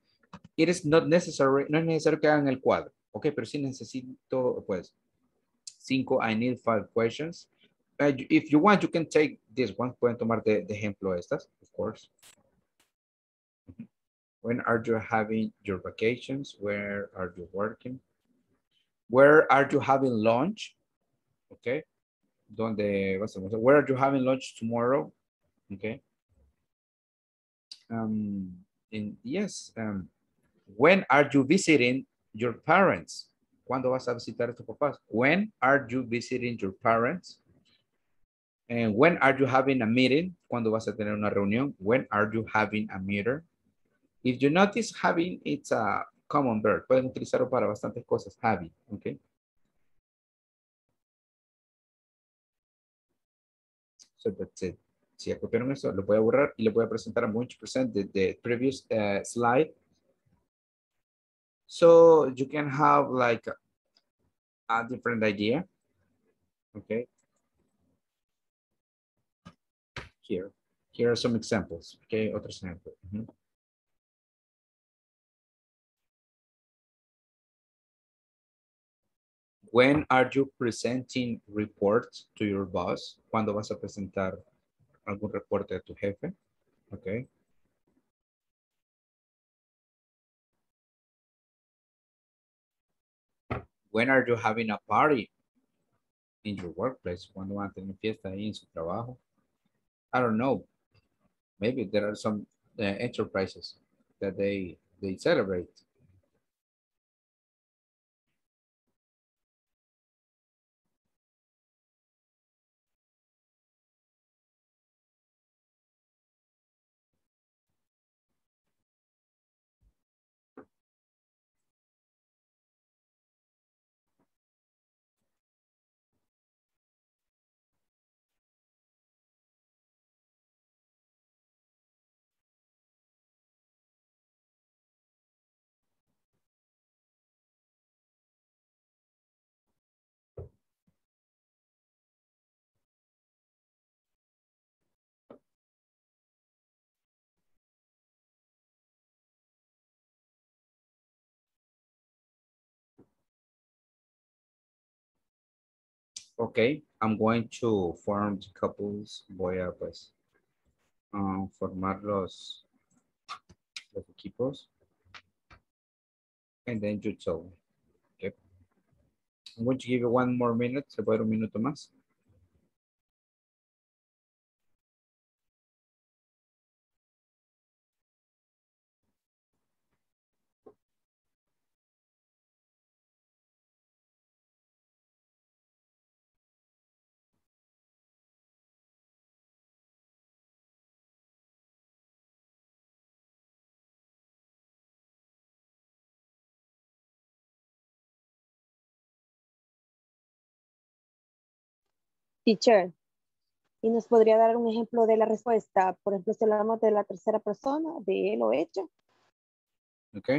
It is not necessary, no es necesario que hagan el cuadro, okay? Pero sí necesito, pues, cinco, I need five questions. Uh, if you want, you can take this one. Pueden tomar de, ejemplo estas, course. When are you having your vacations? Where are you working? Where are you having lunch? Okay. Donde, where are you having lunch tomorrow? Okay. Um, in, yes. Um, when are you visiting your parents? ¿Cuándo vas a visitar a tus papás? When are you visiting your parents? And when are you having a meeting? ¿Cuándo vas a tener una reunión? When are you having a meeting? If you notice having, it's a common verb. Pueden utilizarlo para bastantes cosas, having, okay? So that's it. Si ya copiaron eso, lo voy a borrar y le voy a presentar a much percent the, the previous uh, slide. So you can have like a, a different idea. Okay. Here, here are some examples. Okay, otros ejemplos. Uh -huh. When are you presenting reports to your boss? ¿Cuándo vas a presentar algún reporte a tu jefe? Okay. When are you having a party in your workplace? ¿Cuándo van a tener fiesta ahí en su trabajo? I don't know. Maybe there are some uh, enterprises that they they celebrate. Okay, I'm going to form the couples. Voy a pues uh, formar los, los equipos. And then you tell. Okay. I'm going to give you one more minute. Se puede un minuto más. Teacher. ¿Y nos podría dar un ejemplo de la respuesta? Por ejemplo, si hablamos de la tercera persona, de él o ella. Ok.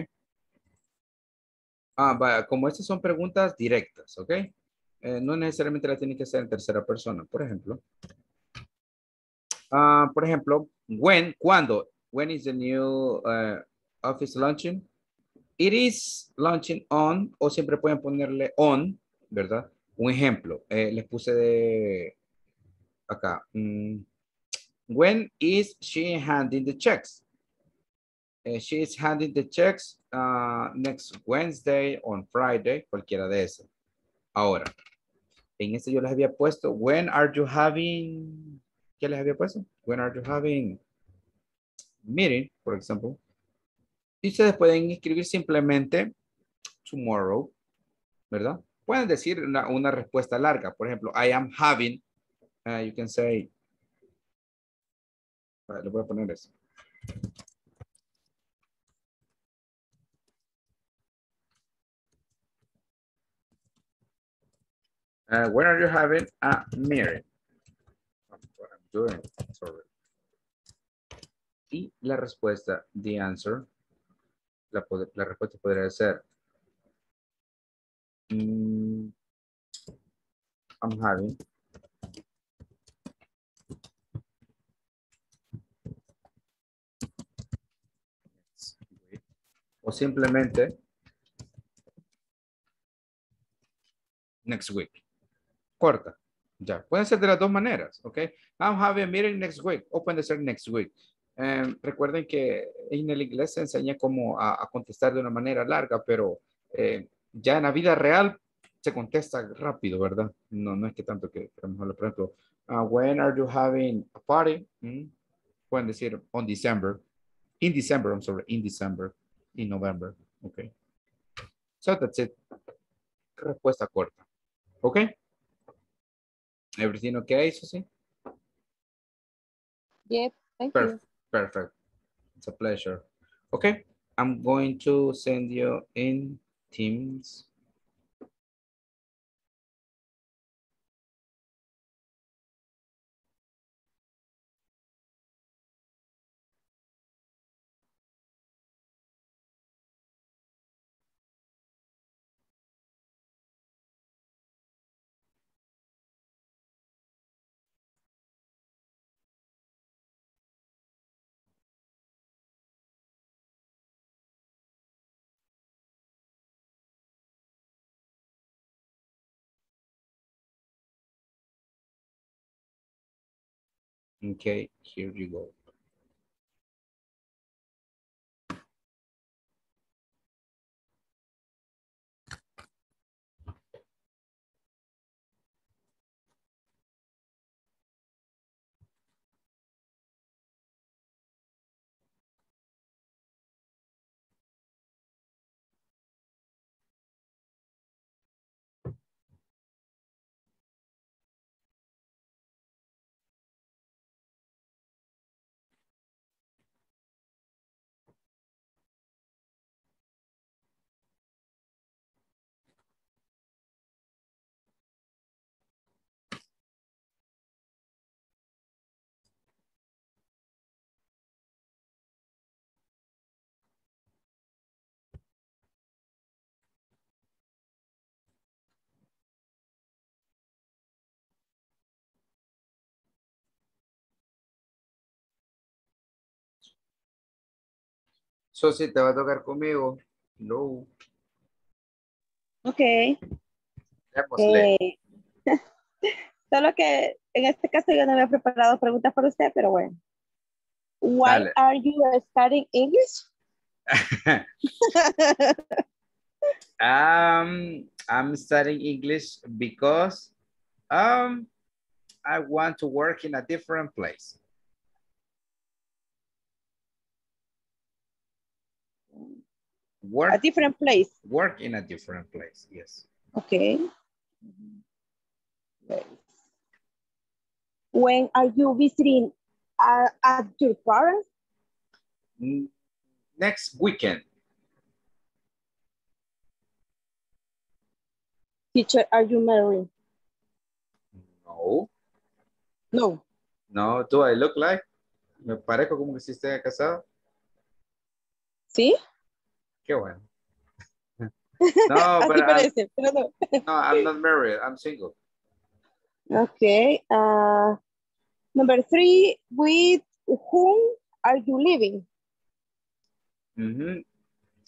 Ah, vaya, como estas son preguntas directas, ¿ok? Eh, no necesariamente la tiene que hacer en tercera persona, por ejemplo. Ah, por ejemplo, when, ¿cuándo? When is the new uh, office launching? It is launching on, o siempre pueden ponerle on, ¿verdad? Un ejemplo, eh, les puse de acá. mm, when is she handing the checks? Eh, she is handing the checks uh, next Wednesday on Friday, cualquiera de esas. Ahora, en este yo les había puesto, when are you having, ¿qué les había puesto? When are you having meeting, por ejemplo. Y ustedes pueden escribir simplemente tomorrow, ¿verdad? Pueden decir una, respuesta larga. Por ejemplo, I am having, uh, you can say, Ah, le voy a poner eso. Uh, when are you having a meeting? What I'm doing, sorry. Y la respuesta, the answer, la respuesta podría ser, mm, I'm having o simplemente next week. Corta. Ya. Pueden ser de las dos maneras, ¿ok? I'm having a meeting next week. O puede ser next week. Em, recuerden que en el inglés se enseña cómo a, a contestar de una manera larga, pero eh, ya en la vida real se contesta rápido, ¿verdad? No, no es que tanto que queremos hablar, por ejemplo, uh, when are you having a party? Mm, Pueden decir on December. In December, I'm sorry, in December. In November. Okay. So that's it. Respuesta corta. Okay. Everything okay, Susie? Yep, thank Perf- you. Perfect. It's a pleasure. Okay. I'm going to send you in Teams. Okay, here you go. So, si te va a tocar conmigo, no. Ok. Démosle. Eh, solo que en este caso yo no había preparado preguntas para usted, pero bueno. Why Dale. are you studying English? Um, I'm studying English because um, I want to work in a different place. Work, A different place. work in a different place, yes. Okay. When are you visiting uh, at your parents? Next weekend, Teacher, are you married? no. No. No, do I look like? Me parezco como que si esté casado. ¿Sí? Qué bueno. No, but I'm, parece, pero no. no, I'm not married. I'm single. Okay. Uh, number three, with whom are you living? Mm -hmm.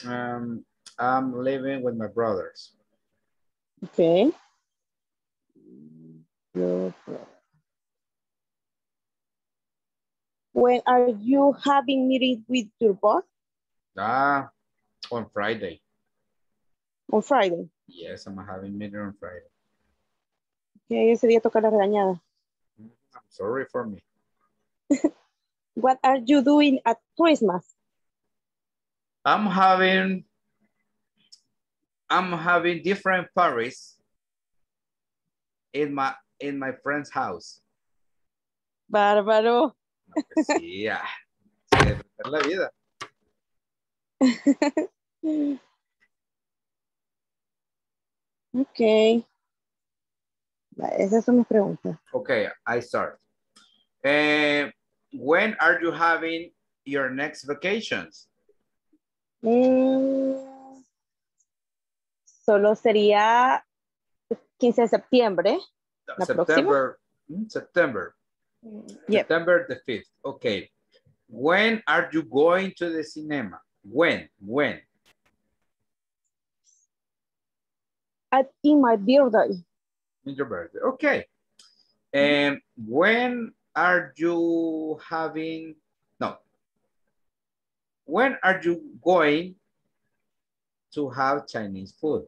Um, I'm living with my brothers. Okay. Your brother. When are you having meeting with your boss? Ah, on Friday. On Friday. Yes, I'm having meeting on Friday. Okay, ese día toca la regañada. I'm sorry for me. What are you doing at Christmas? I'm having I'm having different parties in my in my friend's house. Bárbaro. Pues sí, ah, la vida. ok. Esas son mis preguntas. Okay, I start. Eh, when are you having your next vacations? Mm, solo sería 15 de septiembre. La. September. mm, September. Yep. September the 5th. Okay. When are you going to the cinema? When? When? At, in my birthday. In your birthday. Okay. And when are you having, no. When are you going to have Chinese food?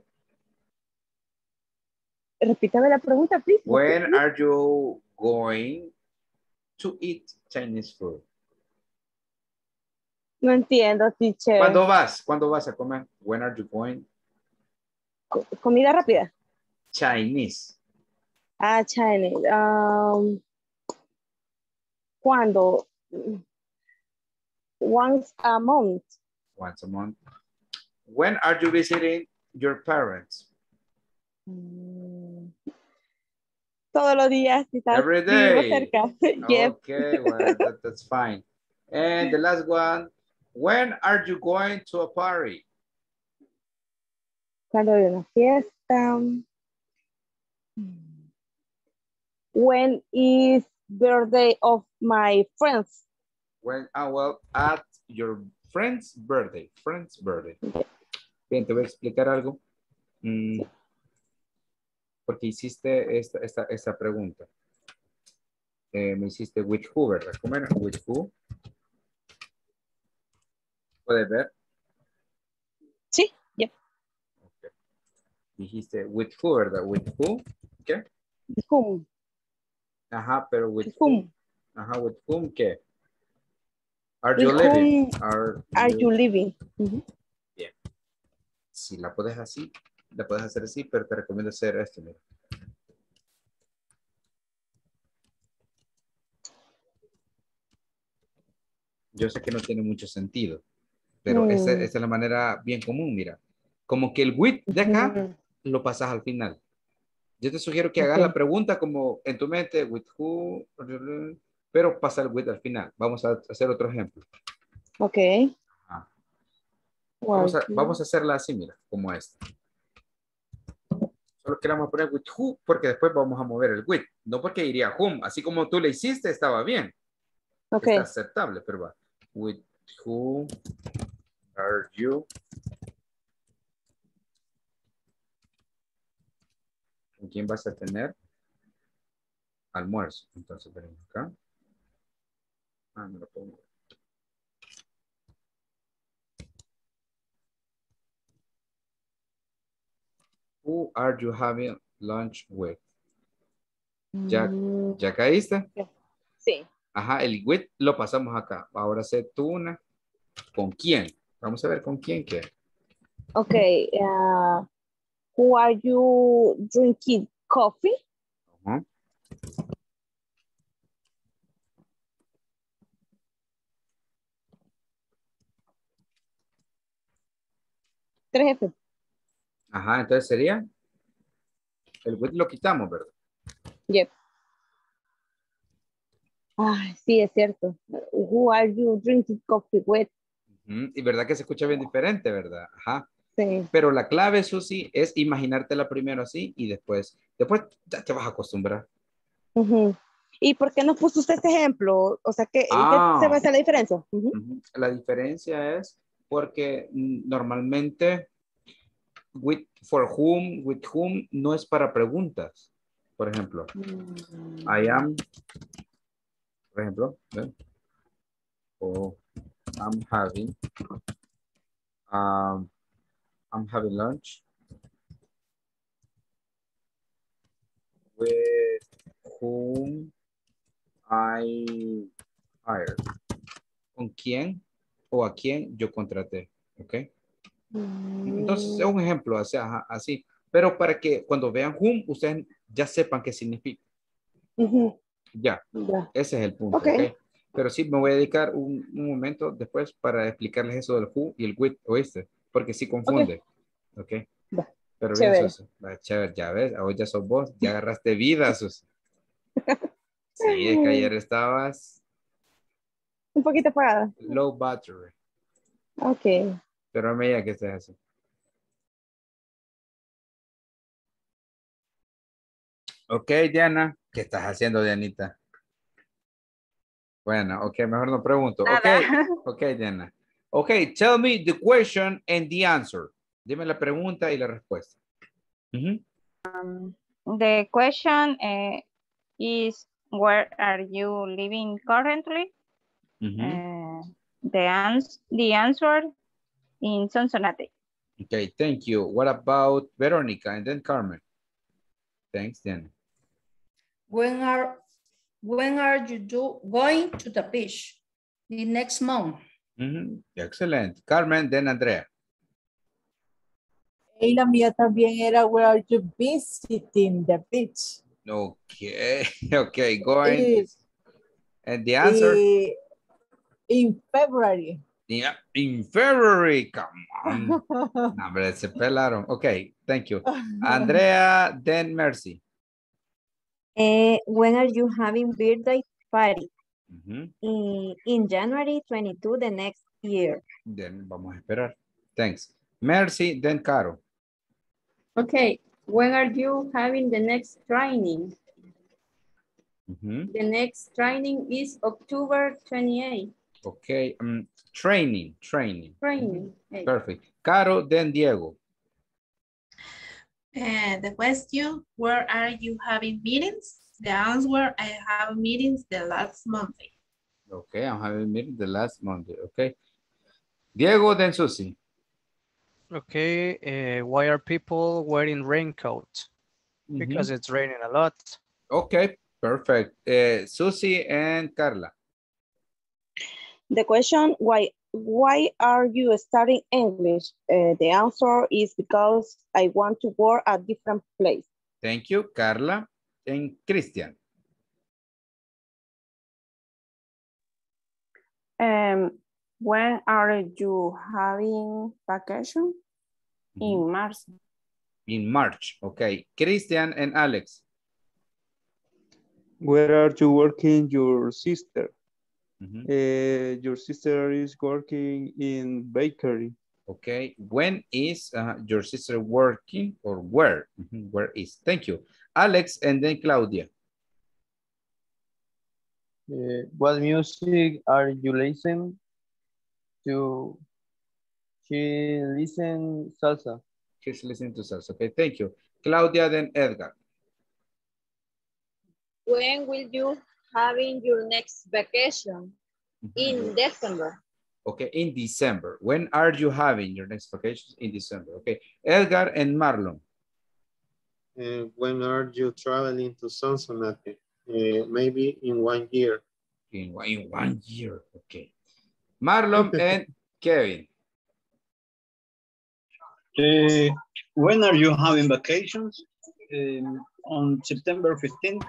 Repítame la pregunta, please. When are you going to eat Chinese food? No entiendo, teacher. ¿Cuándo vas? ¿Cuándo vas a comer? When are you going? Co- Comida rápida. Chinese. Ah, Chinese. Um, ¿Cuándo? Once a month. Once a month. When are you visiting your parents? Todos los días. si Every day. cerca. Okay, well, that, that's fine. And the last one, when are you going to a party? Cuando hay una fiesta. When is birthday of my friends? When, ah, well, at your friend's birthday, friend's birthday. Bien, te voy a explicar algo. Mm, porque hiciste esta, esta, esta pregunta. Eh, me hiciste with who, ¿verdad? ¿Cómo era? With who. ¿Puedes ver? Sí, yep. Dijiste with who, ¿verdad? With who. ¿Qué? With whom? Ajá, pero with whom. Ajá, with whom, ¿qué? Are With you living? Are, Are you living? Bien. Si la puedes así, la puedes hacer así, pero te recomiendo hacer esto, mira. Yo sé que no tiene mucho sentido, pero Mm. esa, esa es la manera bien común, mira. Como que el with de acá lo pasas al final. Yo te sugiero que hagas la pregunta como en tu mente, with who, pero pasa el with al final. Vamos a hacer otro ejemplo. Ok. Vamos a, Why? vamos a hacerla así, mira, como esta. Solo que le vamos a poner with who, porque después vamos a mover el with. No porque iría whom, así como tú le hiciste, estaba bien. Ok. Está aceptable, pero va. With who are you? ¿Con quién vas a tener almuerzo? Entonces, ven acá. Ah, me lo pongo. Who are you having lunch with? ¿Ya, Mm, ¿ya caíste? Sí. Ajá, el with lo pasamos acá. Ahora sé tú una. ¿Con quién? Vamos a ver con quién qué. Ok. uh, who are you drinking coffee? Ajá. Tres F. Ajá, entonces sería. El with lo quitamos, ¿verdad? Yep. Ah, sí, es cierto. Who are you drinking coffee with? Y verdad que se escucha bien diferente, ¿verdad? Ajá. Sí. Pero la clave, Susi, es imaginártela primero así y después, después ya te vas a acostumbrar. Ujú. ¿Y por qué no puso usted este ejemplo? O sea, ¿qué, ¿en qué Ah. se va a hacer la diferencia? Ujú. Ujú. La diferencia es porque normalmente with, for whom, with whom no es para preguntas. Por ejemplo, I am, por ejemplo, ¿ven? o I'm having, um, I'm having lunch with whom I hired. ¿Con quién o a quién yo contraté? ¿Ok? Entonces, es un ejemplo, o sea, ajá, así. Pero para que cuando vean whom, ustedes ya sepan qué significa. Ya, Ya. ese es el punto. Ok. ¿ok? Pero sí, me voy a dedicar un, un momento después para explicarles eso del who y el with, ¿oíste? Porque sí confunde. ¿Ok? Va. Pero bien, Chévere. Susi. Va, chévere, ya ves, ahora ya sos vos, ya agarraste vida, Susi. Sí, es que ayer estabas Un poquito apagada. low battery, Ok. pero a medida que estés así. Ok, Diana, ¿qué estás haciendo, Dianita? Bueno, ok, mejor no pregunto. Ok, Nada. ok, Diana. Ok, tell me the question and the answer. Dime la pregunta y la respuesta. Ujú. The question eh, is where are you living currently? Ujú. Eh, the, ans the answer in Sonsonate. Okay, thank you. What about Veronica and then Carmen? Thanks, then. When are when are you do, going to the beach? The next month. Ujú, Excellent. Carmen, then Andrea. Y la mía también era where are you visiting the beach? Okay, okay, going. Y- And the answer? y- in February. Yeah, in February. Come on. No, hombre, se pelaron. Okay, thank you. Andrea, then Mercy. Eh, when are you having birthday party? Ujú, In, in January 22 the next year. Then vamos a esperar. Thanks. Mercy, then Caro. Okay, when are you having the next training? Ujú, The next training is October 28. Okay, um, training, training. Training. eh. Perfect. Caro, then Diego. And the question, where are you having meetings? The answer, I have meetings the last Monday. Okay, I'm having meeting the last Monday. Okay. Diego, then Susie. Okay, uh, why are people wearing raincoat? Because it's raining a lot. Okay, perfect. Uh, Susie and Carla. The question, why why are you studying English? Uh, the answer is because I want to work at different place. Thank you, Carla and Christian. Um, when are you having vacation? In March. In March. Okay. Christian and Alex. Where are you working your sister? Mhm. Uh, your sister is working in bakery. Okay. When is uh, your sister working or where? Mhm, Where is? Thank you. Alex and then Claudia. Uh, what music are you listening to? She listen salsa. She's listening to salsa. Okay, thank you. Claudia, then Edgar. When will you having your next vacation? In December. Okay, in December. When are you having your next vacation? In December. Okay. Edgar and Marlon. Uh, when are you traveling to Sonsonate? Uh, maybe in one year. In, one- in one year. Okay. Marlon and Kevin. Uh, when are you having vacations? Um, on September 15th.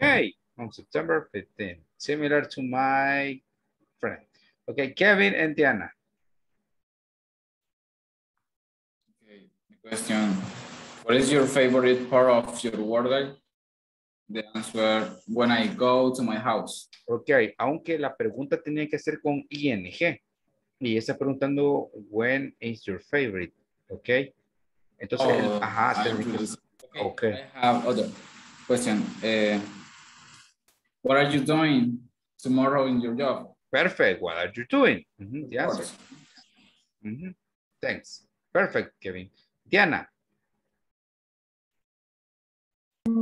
Hey, on September 15th. Similar to my friend. Okay, Kevin and Diana. Okay, the question, what is your favorite part of your workday? The answer, when I go to my house. Ok, aunque la pregunta tenía que ser con ing. Y está preguntando, when is your favorite? Ok. Entonces, el- Oh, ajá, I te- understand. ok. I have other question. Uh, what are you doing tomorrow in your job? Perfect. What are you doing? The Of answer. course. Mhm. Thanks. Perfect, Kevin. Diana.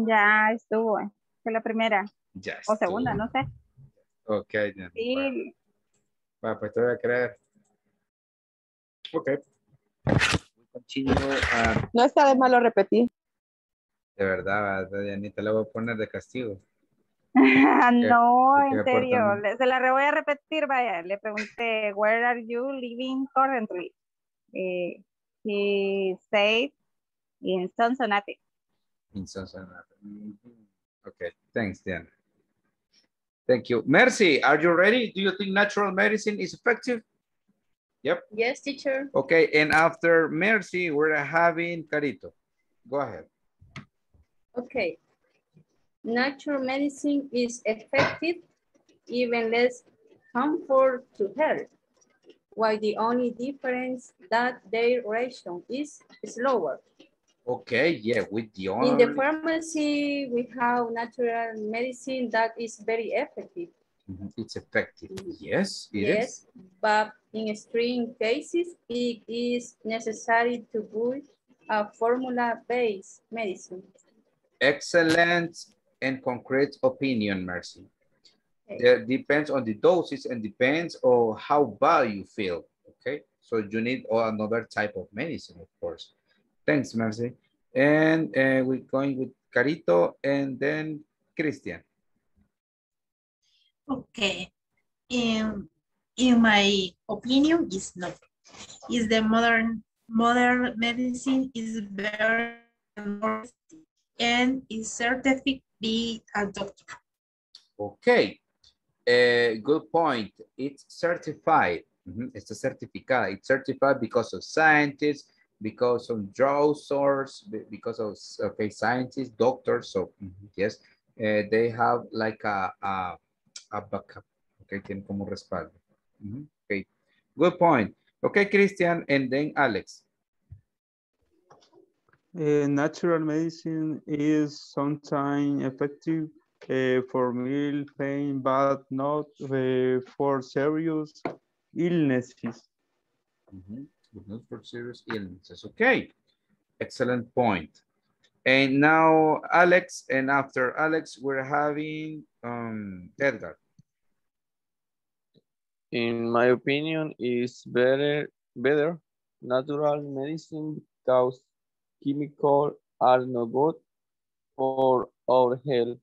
Ya estuvo. Fue la primera. Ya O segunda, estuvo. no sé. Ok. Bueno, Sí. va, pues te voy a creer. Ok. Ah, No está de malo repetir. de verdad, Dianita, la voy a poner de castigo. no, ¿De qué en serio. le- se la voy a repetir, vaya. Le pregunté, where are you living currently? Eh, he said, in Sonsonate. Mhm. Okay, thanks, Dan. Thank you. Mercy, are you ready? Do you think natural medicine is effective? Yep. Yes, teacher. Okay, and after Mercy, we're having Carito. Go ahead. Okay. Natural medicine is effective, even less harmful to health. While the only difference that their ratio is slower. Okay, yeah, with the In the pharmacy, we have natural medicine that is very effective. Mhm, It's effective. Yes, it is. Yes, but in extreme cases, it is necessary to use a formula-based medicine. Excellent and concrete opinion, Mercy. Okay. It depends on the doses and depends on how bad you feel, okay? So you need another type of medicine, of course. Thanks, Mercy. And uh, we're going with Carito and then Christian. Okay. In, in my opinion, is not. Is the modern modern medicine is better and is certified be a doctor. Okay, uh, good point. It's certified. Mhm, It's certificada. It's certified because of scientists, because of doctors, source, because of okay scientists, doctors. So mhm, yes, uh, they have like a, a a backup. Okay, tienen como respaldo. Mhm, Okay, good point. Okay, Christian, and then Alex. Uh, natural medicine is sometimes effective uh, for mild pain, but not uh, for serious illnesses. Mhm, But not for serious illnesses. Okay, excellent point. And now Alex, and after Alex, we're having um, Edgar. In my opinion, is better better natural medicine because chemicals are no good for our health.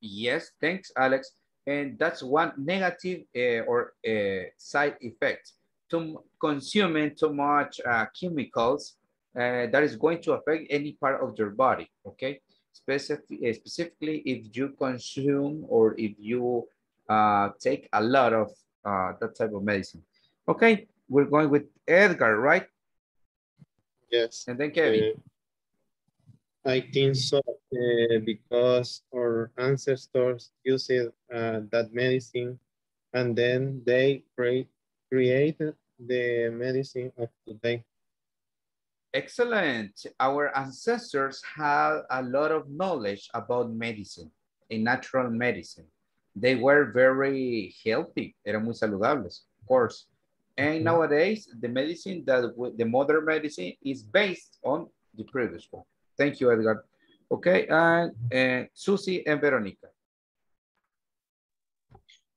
Yes, thanks, Alex. And that's one negative uh, or uh, side effect. To consuming too much uh, chemicals uh, that is going to affect any part of your body, okay? Specific, uh, specifically if you consume or if you uh, take a lot of uh, that type of medicine. Okay, we're going with Edgar, right? Yes. And then Kevin. Uh, I think so because our ancestors used uh, that medicine and then they create, created the medicine of today. Excellent. Our ancestors had a lot of knowledge about medicine, in natural medicine. They were very healthy, eran muy saludables, of course. And nowadays, the medicine that the modern medicine is based on the previous one. Thank you, Edgar. Okay, and uh, Susie and Veronica.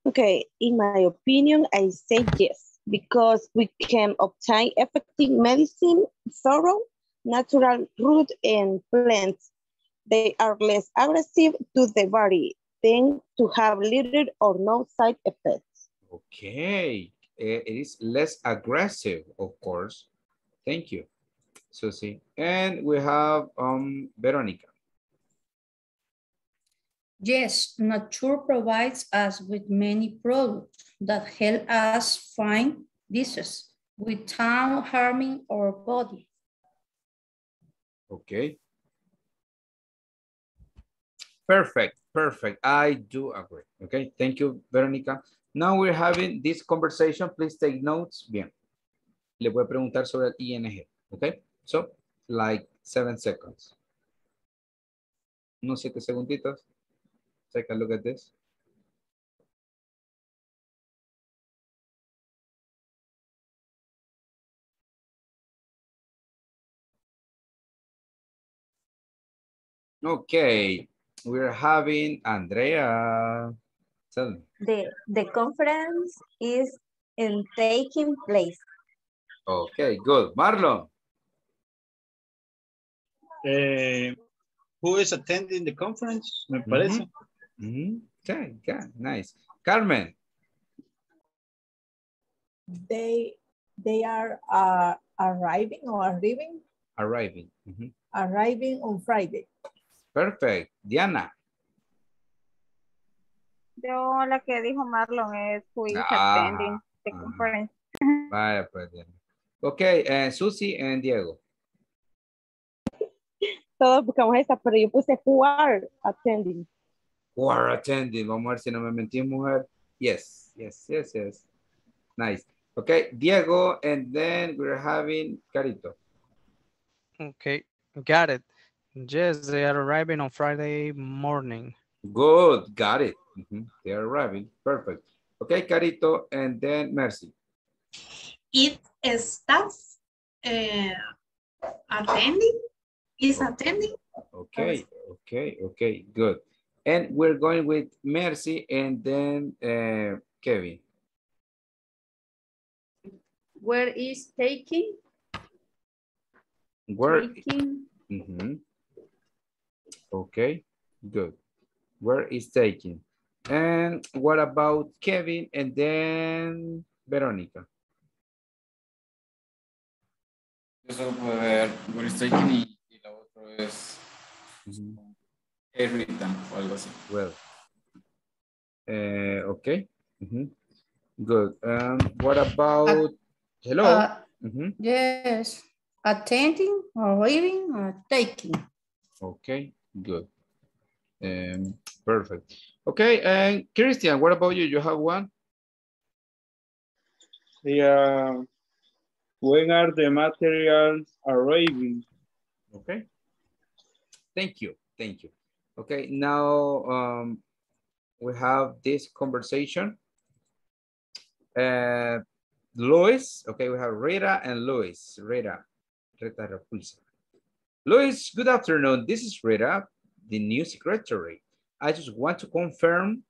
Okay, in my opinion, I say yes, because we can obtain effective medicine through natural root and plants. They are less aggressive to the body than to have little or no side effects. Okay, eh, it is less aggressive, of course. Thank you, Susie. And we have um, Veronica. Yes, nature provides us with many products that help us find diseases without harming our body. Okay. Perfect, perfect. I do agree. Okay, thank you, Veronica. Now we're having this conversation. Please take notes. Bien. Le voy a preguntar sobre el ING. Okay, so like seven seconds. Unos siete segunditos. Take a look at this. Okay, we're having Andrea. Tell me. The, the conference is in taking place. Okay, good. Marlon. Eh, who is attending the conference? Me parece. Mm -hmm. Okay, okay, nice. Carmen. They they are uh, arriving or arriving Arriving. Mm -hmm. arriving on Friday. Perfect. Diana. Yo la que dijo Marlon es who is Ah, attending the ah. conference. Vaya, pues. Diana. Okay, uh, Susie and Diego. Todos buscamos esa, pero yo puse who are attending. Who are attending. Vamos a ver si no me mentí, mujer. Yes, yes, yes, yes. Nice. Okay, Diego, and then we're having Carito. Okay, got it. Yes, they are arriving on Friday morning. Good, got it. Mhm, They are arriving. Perfect. Okay, Carito, and then Mercy. It staff uh, attending, is attending. Okay, okay, okay, good. And we're going with Mercy and then uh, Kevin. Where is taking? Where? Taking. Mhm. Okay, good. Where is taking? And what about Kevin and then Verónica? Yo solo puedo ver where is taking y, y la otra es hey Rita o algo así. Well, uh, okay. Mhm. Good. Um, what about, hello? Uh, Mhm. Yes, attending or reading or taking. Okay, good. Um, perfect. Okay, and Christian, what about you? You have one? Yeah. When are the materials arriving? Okay. Thank you. Thank you. Okay, now um, we have this conversation. Uh, Luis, okay, we have Rita and Luis. Rita, Rita Repulsa. Luis, good afternoon. This is Rita, the new secretary. I just want to confirm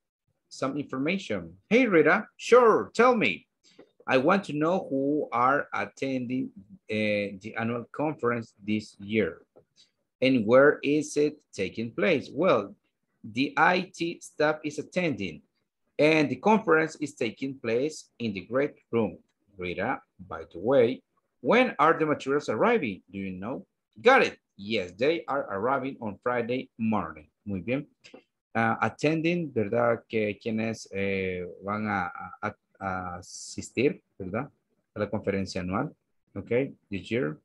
some information. Hey, Rita, sure, tell me. I want to know who are attending uh, the annual conference this year. And where is it taking place? Well, the IT staff is attending and the conference is taking place in the great room. Rita, by the way, when are the materials arriving? Do you know? Got it. Yes, they are arriving on Friday morning. Muy bien. Ah, attending, ¿verdad? Que quienes eh, van a, a- a asistir, ¿verdad? A la conferencia anual, ¿ok? This year.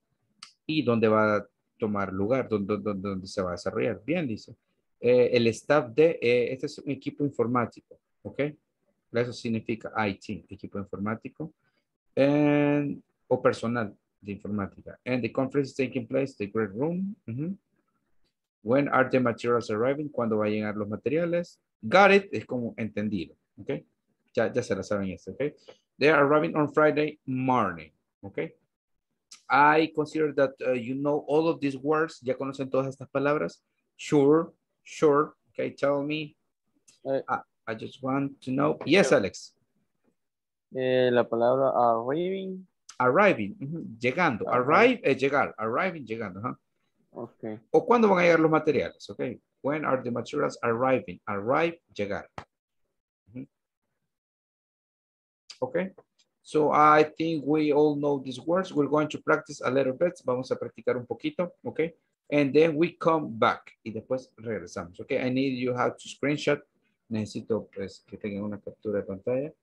Y dónde va tomar lugar, dónde, dónde- dónde se va a desarrollar. Bien, dice. Eh, el staff de, eh, este es un equipo informático, ¿ok? Eso significa IT, equipo informático. And, o personal de informática. And the conference is taking place, the great room. Ujú. When are the materials arriving? ¿Cuándo van a llegar los materiales? Got it, es como entendido, ¿ok? Ya, ya se la saben esto, ¿ok? They are arriving on Friday morning, ¿ok? I consider that uh, you know all of these words. ¿Ya conocen todas estas palabras? Sure, sure. Okay, tell me. Ah, I just want to know. Yes, Alex. Eh, la palabra arriving. Arriving, llegando. Arrive es llegar. Arriving, llegando. Okay. ¿O cuándo van a llegar los materiales? Ok. When are the materials arriving? Arrive, llegar. Okay. So I think we all know these words. We're going to practice a little bit. Vamos a practicar un poquito. Okay. And then we come back. Y después regresamos. Okay. I need you have to screenshot. Necesito pues que tengan una captura de pantalla.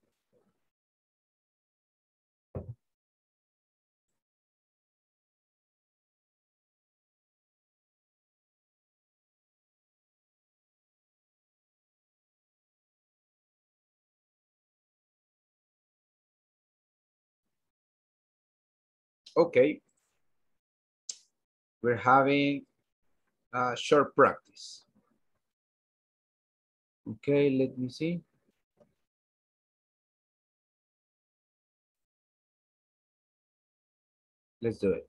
Okay. We're having a short practice. Okay, let me see. Let's do it.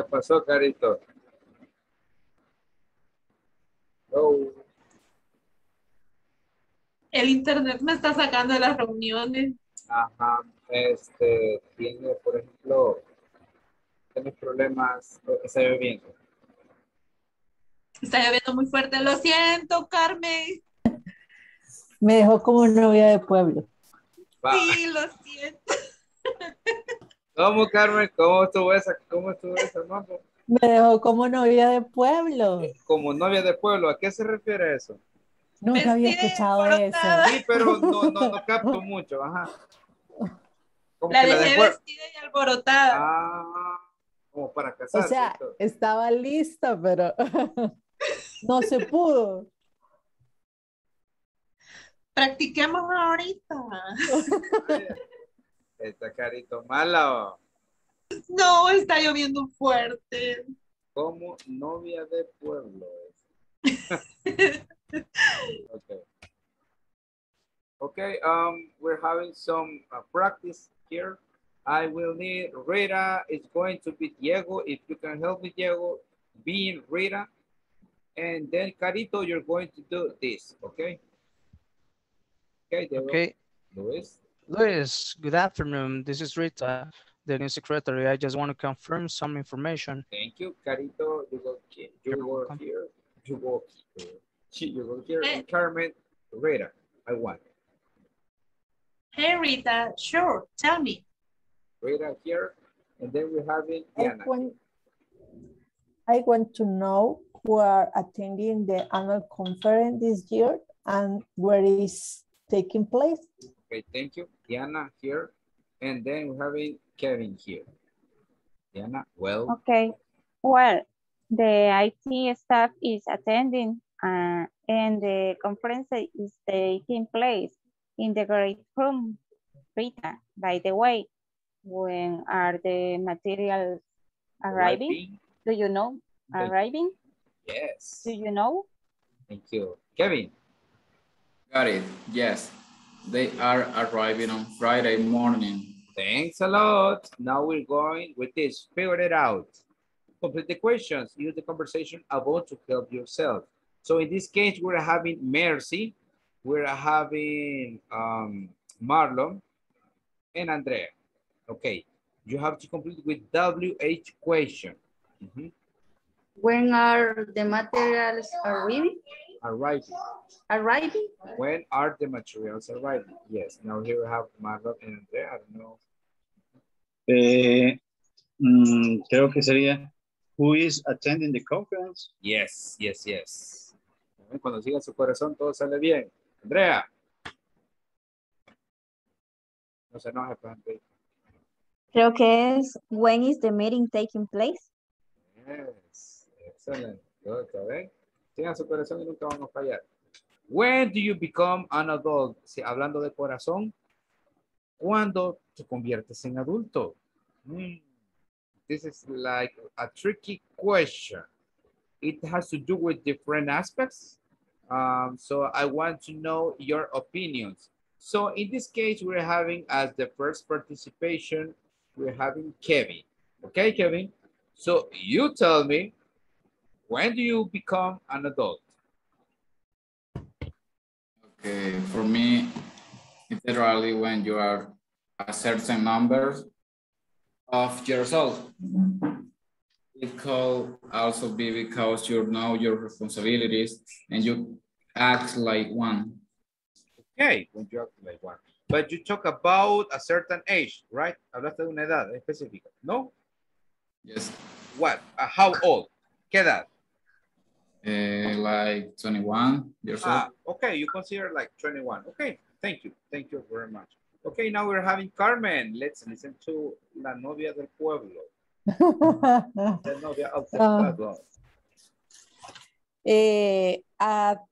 ¿Qué pasó, Carito? Oh, El internet me está sacando de las reuniones. ajá. Este, tiene, por ejemplo, tiene problemas, está lloviendo. Está lloviendo muy fuerte. Lo siento, Carmen. Me dejó como novia de pueblo. Va. Sí, lo siento. ¿Cómo, Carmen? ¿Cómo estuvo esa? ¿Cómo estuvo esa, mambo? Me dejó como novia de pueblo. Como novia de pueblo, ¿a qué se refiere eso? Nunca había escuchado eso. Sí, pero no, no, no capto mucho, ajá. Como La dejé vestida y alborotada. Ah, como para O casarse. sea, entonces. estaba lista, pero no se pudo. Practiquemos ahorita. Está carito mala. No, está lloviendo fuerte. Como novia de pueblo. okay. Okay, um, we're having some uh, practice here. I will need Rita. It's going to be Diego. If you can help me, Diego, being Rita. And then Carito, you're going to do this, okay? Okay, Diego. Okay. Luis. Luis, good afternoon. This is Rita, the new secretary. I just want to confirm some information. Thank you, Carito. You go, he- you go here. You go here. You go here. And Carmen, Rita, I want. Hey, Rita, sure, tell me. Rita here. And then we're having I want, I want to know who are attending the annual conference this year and where is taking place. Okay, thank you. Diana here. And then we're having Kevin here. Diana, well, Okay, well, the IT staff is attending uh, and the conference is taking place in the great room. Rita, by the way, when are the materials arriving? Arriving. Do you know? Thank. Arriving? yes. Do you know? Thank you. Kevin, Got it. Yes. They are arriving on Friday morning. thanks a lot. Now we're going with this. Figure it out. Complete the questions. Use the conversation about to help yourself. So in this case, we're having Mercy. We're having um, Marlon and Andrea. Okay. You have to complete with WH question. Mhm. When are the materials arriving? Arriving. Arriving? When are the materials arriving? Yes. Now here we have Marlon and Andrea. I don't know. Eh, mm, creo que sería, who is attending the conference? Yes, yes, yes. Cuando siga su corazón, todo sale bien. Andrea. No se enoje, pues, Andrea. Creo que es when is the meeting taking place? Yes, excellent. Good, ¿está bien? Su corazón y nunca van a fallar. When do you become an adult? Si, hablando de corazón, ¿cuándo te conviertes en adulto? Hmm, This is like a tricky question. It has to do with different aspects. Um, so I want to know your opinions. So in this case, we're having as the first participation, we're having Kevin. Okay, Kevin? So you tell me, when do you become an adult? Okay, for me, it's literally when you are a certain number of years old. It could also be because you know your responsibilities and you act like one. Okay, when you act like one. But you talk about a certain age, right? Hablaste de una edad específica, ¿no? Yes. What? Uh, how old? ¿Qué edad? Eh, like 21 years old. Ah, okay, you consider like 21. Okay, thank you. Thank you very much. Okay, now we're having Carmen. Let's listen to La Novia del Pueblo. La novia of the Ah. pueblo. Eh, at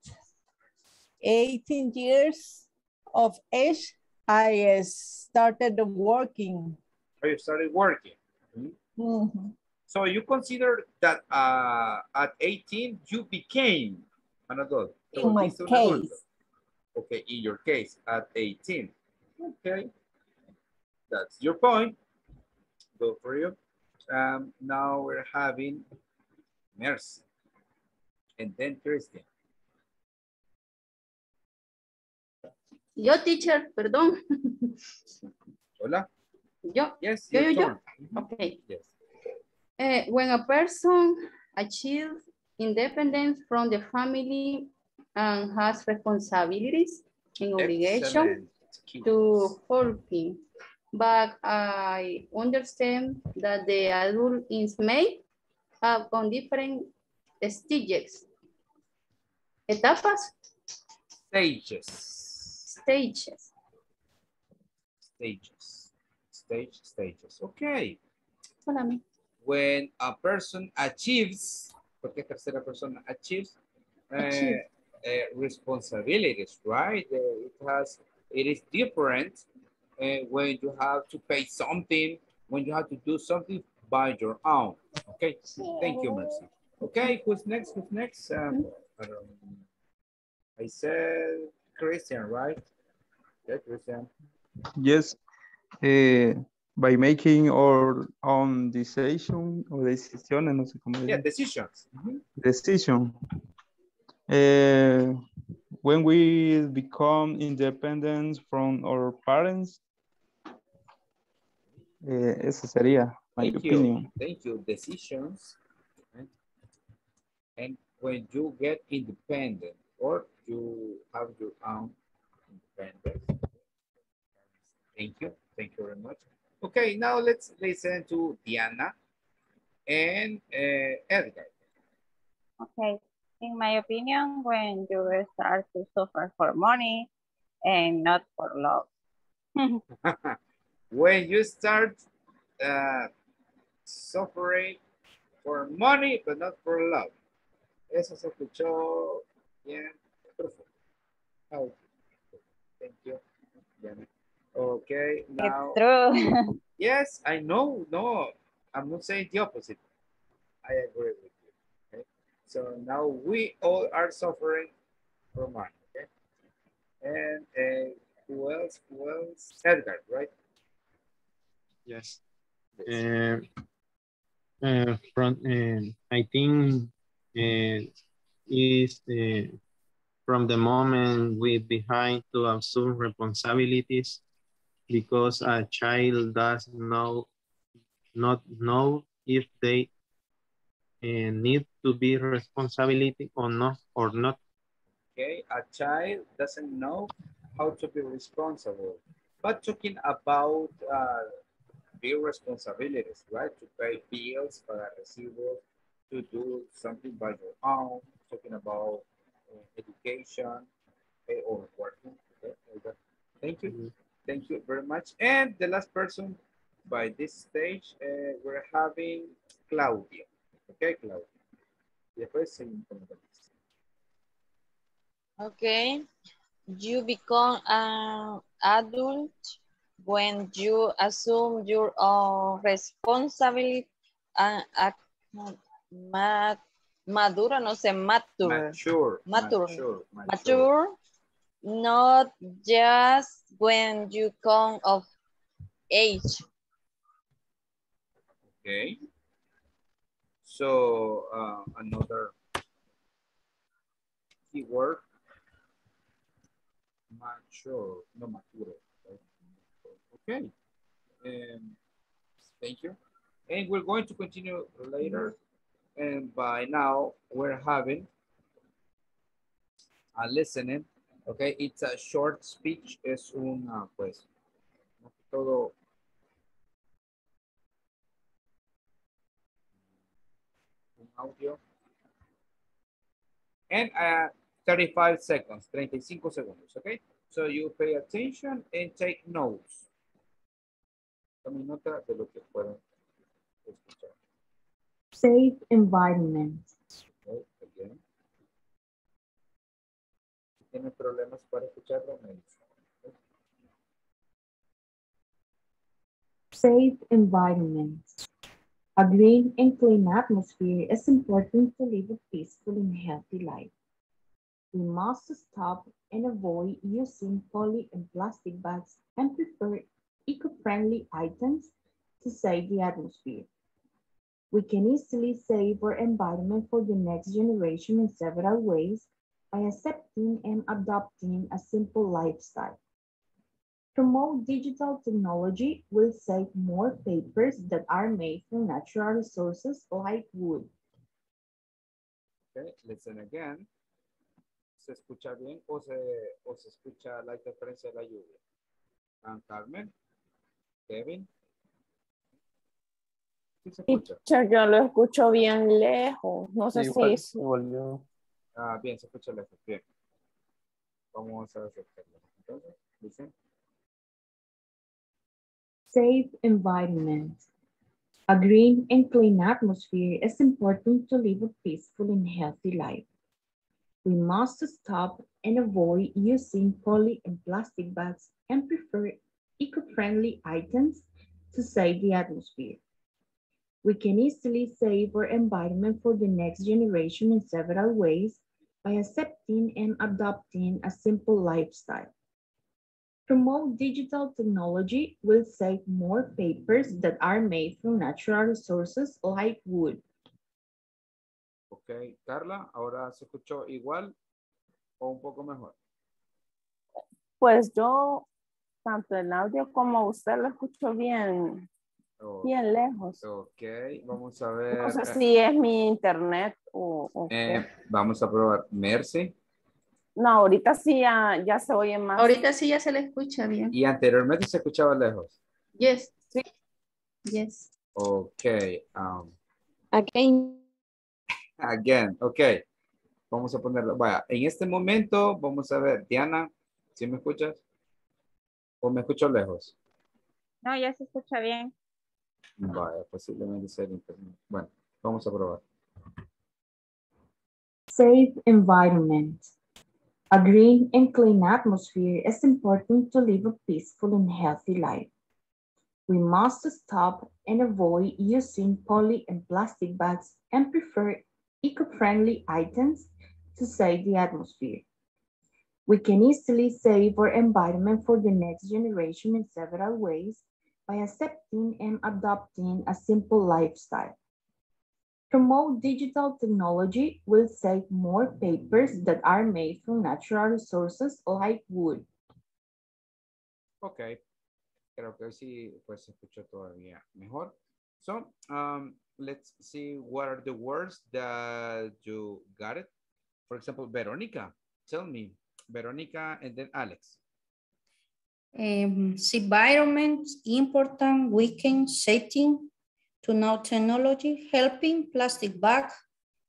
18 years of age, I uh, started working. So you started working. Mhm. Mhm. So you consider that uh, at 18, you became an adult. Te In my volviste un adulto. case. Okay, in your case, at 18. Okay, that's your point. Go for you. Um, now we're having Mercy. And then Christian. Yo, teacher, perdón. Hola? Yo. Yes, Yo, yo, yo. turn. Okay. Yes. Eh, when a person achieves independence from the family and has responsibilities and obligation to helping. But I understand that the adult is made up on different stages. Etapas. Stages. Stages. Stages. Stage, stages. Okay. Hola, mi. When a person achieves, porque tercera persona achieves, uh, Achieve. uh, responsibilities, right? Uh, it has, it is different uh, when you have to pay something, when you have to do something by your own. Okay, thank you, Mercy. Okay, who's next? Who's next? Um, um, I said Christian, right? Yeah, Christian. Yes, eh, by making our own decision o decisiones, no sé cómo Yeah, decisions. Mhm. Decision. Eh, when we become independent from our parents, eh, eso sería my Thank you. Thank you. Decisions. right? And when you get independent or you have your own independence. Thank you. Thank you very much. Okay, now let's listen to Diana and uh, Edgar. Okay. In my opinion, when you start to suffer for money and not for love. when you start uh, suffering for money, but not for love. Eso se escuchó bien thank you. Diana. Okay, now. true. yes, I know. No, I'm not saying the opposite. I agree with you. Okay, so now we all are suffering from money. Okay, and uh, who else? Who else? Edgar, right? Yes. Uh, uh, from, uh, I think uh, is uh, from the moment we behind to assume responsibilities because a child does know, not know if they uh, need to be responsibility or not or not. Okay, a child doesn't know how to be responsible. But talking about uh, big responsibilities, right? To pay bills, para recibos, to do something by your own, talking about uh, education okay, or working. Okay, okay. Thank you. Thank you very much. And the last person by this stage, uh, we're having Claudia. Okay, Claudia. Después seguimos con los demás. Okay. You become an adult when you assume your own responsibility and act ma maduro, no sé, mature. Mature. Mature. Mature. Mature, not just when you come of age. Okay. So uh, another keyword, mature, no mature. Okay. Um, thank you. And we're going to continue later. And by now we're having a listening. Okay, it's a short speech. Es una, pues, todo un audio. And uh, 35 seconds, 35 segundos, okay? So you pay attention and take notes. Tomen nota de lo que pueden escuchar. Safe environment. Si tienen problemas para escucharlo, me okay? Safe environment. A green and clean atmosphere is important to live a peaceful and healthy life. We must stop and avoid using poly and plastic bags and prefer eco-friendly items to save the atmosphere. We can easily save our environment for the next generation in several ways by accepting and adopting a simple lifestyle. Promote digital technology will save more papers that are made from natural resources like wood. Okay, listen again. ¿Se escucha bien o se, o se escucha la interferencia de la lluvia? Ah, Carmen, Kevin. ¿Sí se escucha? Teacher, yo lo escucho bien lejos. No sé Igual, si igual yo. Ah, bien, se escucha lejos, bien. Vamos a aceptarlo. Entonces, dice. Safe environment. A green and clean atmosphere is important to live a peaceful and healthy life. We must stop and avoid using poly and plastic bags and prefer eco-friendly items to save the atmosphere. We can easily save our environment for the next generation in several ways by accepting and adopting a simple lifestyle. Promote digital technology will save more papers that are made from natural resources like wood. Ok, Carla, ahora se escuchó igual o un poco mejor. Pues yo, tanto el audio como usted lo escucho bien, Oh, bien lejos. Ok, vamos a ver. No sé si es mi internet o, eh, vamos a probar. Mercy. No, ahorita sí ya, ya se oye más. Ahorita sí ya se le escucha bien. Y anteriormente se escuchaba lejos. Yes. Sí. Yes. Ok. um, Again. again, ok. Vamos a ponerlo. Vaya, en este momento vamos a ver. Diana, ¿sí me escuchas? ¿O me escucho lejos? No, ya se escucha bien. Vaya, posiblemente sea el internet. Bueno, vamos a probar. Safe environment. A green and clean atmosphere is important to live a peaceful and healthy life. We must stop and avoid using poly and plastic bags and prefer eco-friendly items to save the atmosphere. We can easily save our environment for the next generation in several ways by accepting and adopting a simple lifestyle. Promote digital technology will save more papers that are made from natural resources like wood. Ok. Creo que sí, pues escuchó todavía mejor. So, um, let's see what are the words that you got it. For example, Veronica, tell me. Veronica and then Alex. Um, environment important weekend setting to know technology, helping plastic bag,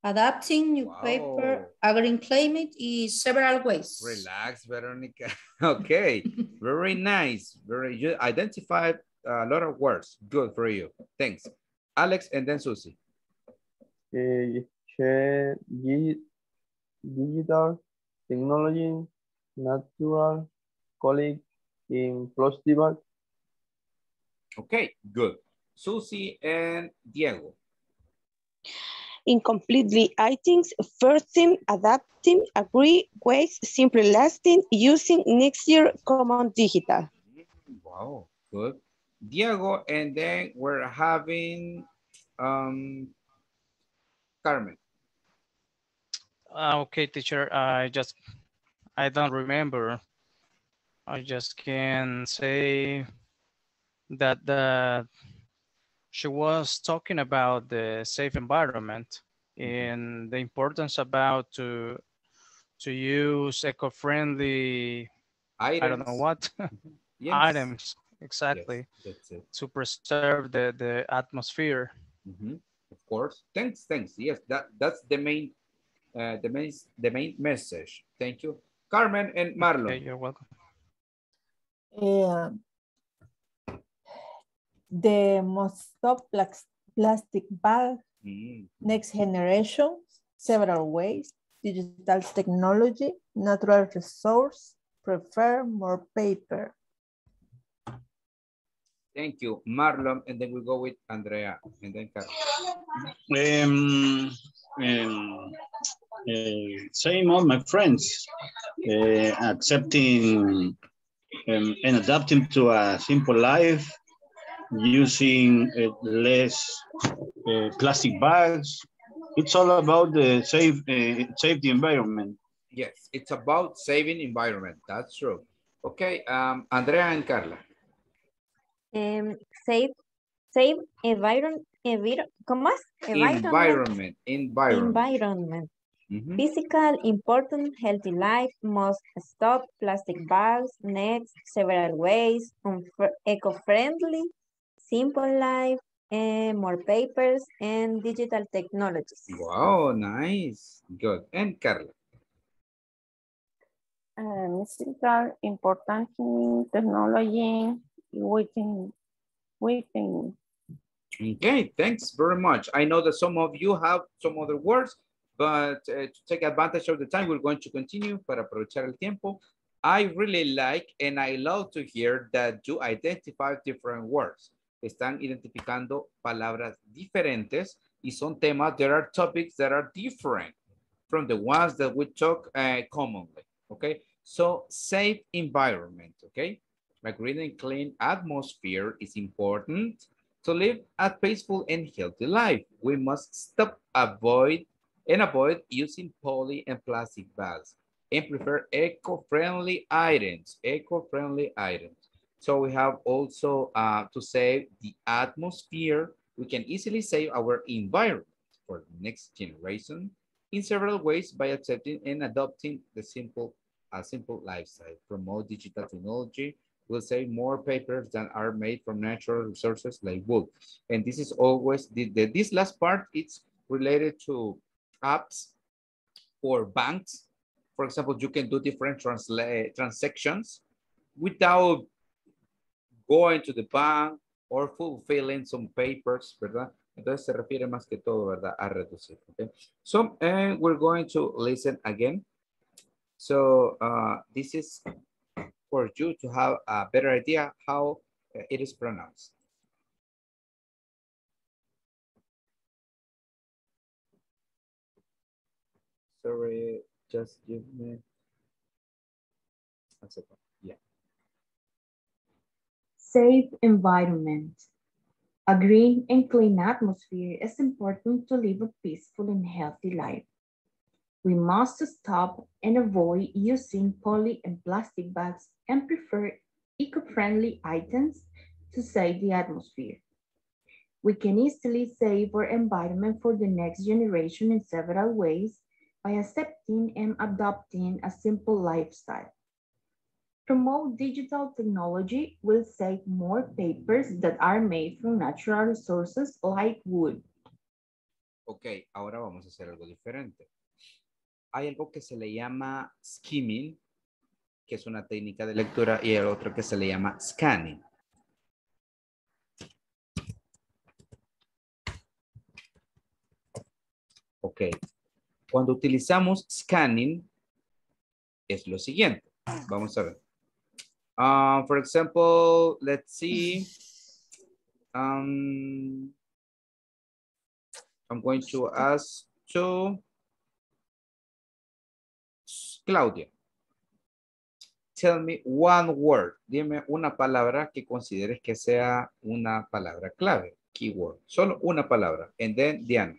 adapting new paper, agreeing climate is several ways. Relax, Veronica. okay, very nice. Very, you identified a lot of words. Good for you. Thanks. Alex and then Susie. Eh, share digital technology, natural colleague in plastic bag. Okay, good. Susie and Diego. Incompletely items, first thing, adapting, agree, ways, simply lasting, using next year common digital. Wow, good. Diego, and then we're having um, Carmen. Uh, okay, teacher, I just, I don't remember. I just can say that the, she was talking about the safe environment and the importance about to, to use eco-friendly, I don't know Items. what, Yes. items, exactly, it. to preserve the, the atmosphere. Mhm, Of course. Thanks, thanks. Yes, that that's the main, uh, the main, the main message. Thank you, Carmen and Marlon. Okay, you're welcome. Eh, the most stop plax- plastic bag, Mm, next generation, several ways, digital technology, natural resource, prefer more paper. Thank you, Marlon, and then we go with Andrea, and then Carmen. Um, um, uh, same all my friends, uh, accepting um, and adapting to a simple life, using uh, less uh, plastic bags. It's all about the safe, uh, save the environment. Yes, it's about saving environment. That's true. Okay, um, Andrea and Carla. Um, save, save environment, envir ¿cómo es? Environment, environment. Environment. Mhm. Physical, important, healthy life, must stop plastic bags, next, several ways, unf- eco-friendly, simple life, and more papers, and digital technologies. Wow, nice. Good. And Carla. uh, mystical, important in technology, within, within. Okay, thanks very much. I know that some of you have some other words, but uh, to take advantage of the time, we're going to continue para aprovechar el tiempo. I really like and I love to hear that you identify different words. Están identificando palabras diferentes y son temas, there are topics that are different from the ones that we talk uh, commonly, okay? So safe environment, okay? A green and clean atmosphere is important to live a peaceful and healthy life. We must stop, avoid, and avoid using poly and plastic bags and prefer eco-friendly items, eco-friendly items. So we have also uh, to save the atmosphere. We can easily save our environment for the next generation in several ways by accepting and adopting the simple, a simple lifestyle. Promote digital technology will save more papers than are made from natural resources like wood. And this is always, the, the, this last part, it's related to apps for banks. For example, you can do different transactions without going to the bank or fulfilling some papers, ¿verdad? Entonces se refiere más que todo, ¿verdad? A reducir, okay? So, and we're going to listen again. So, uh, this is for you to have a better idea how uh, it is pronounced. Sorry, just give me a second. Yeah. Safe environment. A green and clean atmosphere is important to live a peaceful and healthy life. We must stop and avoid using poly and plastic bags and prefer eco-friendly items to save the atmosphere. We can easily save our environment for the next generation in several ways by accepting and adopting a simple lifestyle. Promote digital technology will save more papers that are made from natural resources like wood. Ok, ahora vamos a hacer algo diferente. Hay algo que se le llama skimming, que es una técnica de lectura, y el otro que se le llama scanning. Ok. Cuando utilizamos scanning, es lo siguiente. Vamos a ver. Uh, for example, let's see. Um, I'm going to ask to Claudia. Tell me one word. Dime una palabra que consideres que sea una palabra clave, keyword. Solo una palabra. And then Diana.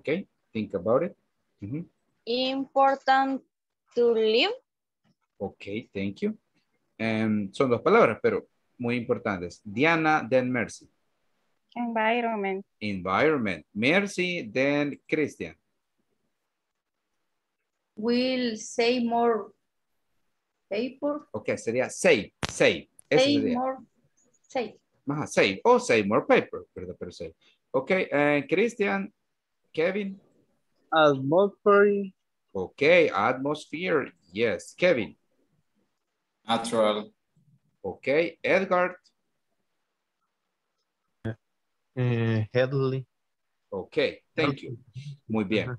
Okay, think about it. Mm -hmm. Important to live. Ok, thank you. Um, son dos palabras, pero muy importantes. Diana, then Mercy. Environment. Environment. Mercy, then Christian. Will say more paper. Ok, sería save, save. Eso Say sería. more, say. Ajá, save. O save more paper, ¿verdad? Pero save. Ok, eh, Christian, Kevin. Atmosphere. Ok, atmosphere. Yes, Kevin. Natural. Ok, Edgar. Eh, headly. Ok, thank you. Muy bien.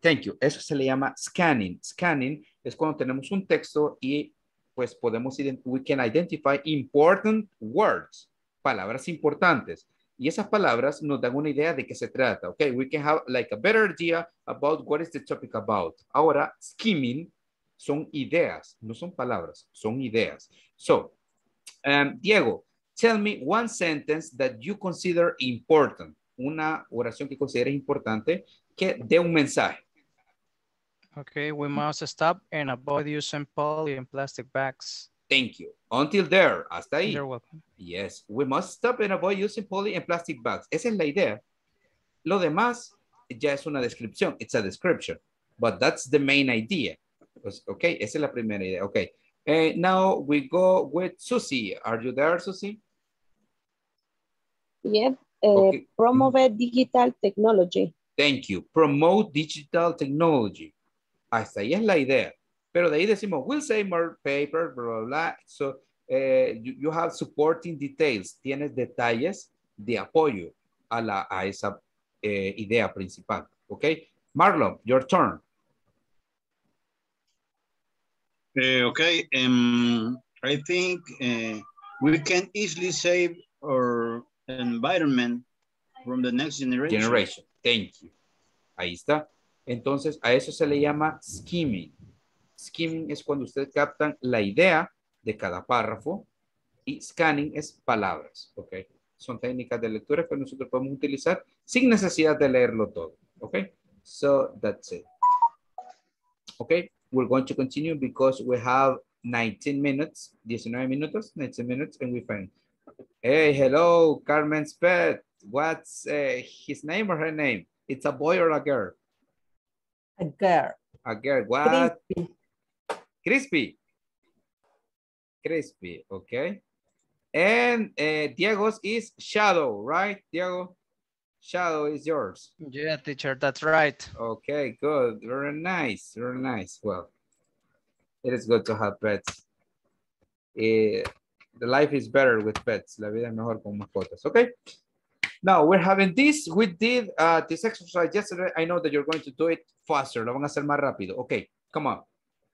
Thank you. Eso se le llama scanning. Scanning es cuando tenemos un texto y pues podemos, ident- we can identify important words, palabras importantes. Y esas palabras nos dan una idea de qué se trata. Ok, we can have like a better idea about what is the topic about. Ahora, skimming son ideas, no son palabras, son ideas. So, um, Diego, tell me one sentence that you consider important. Una oración que consideres importante que dé un mensaje. Okay, we must stop and avoid using poly and plastic bags. Thank you. Until there, hasta ahí. You're welcome. Yes, we must stop and avoid using poly and plastic bags. Esa es la idea. Lo demás ya es una descripción. It's a description. But that's the main idea. Okay, esa es la primera idea. Okay. Eh, now we go with Susie. Are you there, Susie? Yep. Uh, Promover digital technology. Thank you. Promote digital technology. Hasta ahí es la idea. Pero de ahí decimos, we'll say more paper, blah, blah, blah. So, eh, you, you, have supporting details. Tienes detalles de apoyo a, la, a esa eh, idea principal. ¿Ok? Marlon, your turn. Uh, okay. Um, I think uh, we can easily save our environment from the next generation. Generation. Thank you. Ahí está. Entonces, a eso se le llama skimming. Skimming es cuando ustedes captan la idea de cada párrafo y scanning es palabras, ¿ok? Son técnicas de lectura que nosotros podemos utilizar sin necesidad de leerlo todo, ¿ok? So, that's it. Okay, we're going to continue because we have 19 minutes, 19 minutos, 19 minutes, and we find. Hey, hello, Carmen's pet. What's uh, his name or her name? It's a boy or a girl? A girl. A girl. What? Crispy. Crispy. Crispy, okay. And uh, Diego's is Shadow, right, Diego? Shadow is yours. Yeah, teacher, that's right. Okay, good. Very nice, very nice. Well, it is good to have pets. Uh, the life is better with pets. La vida es mejor con mascotas, okay? Now, we're having this. We did uh, this exercise yesterday. I know that you're going to do it faster. Lo van a hacer más rápido. Okay, come on.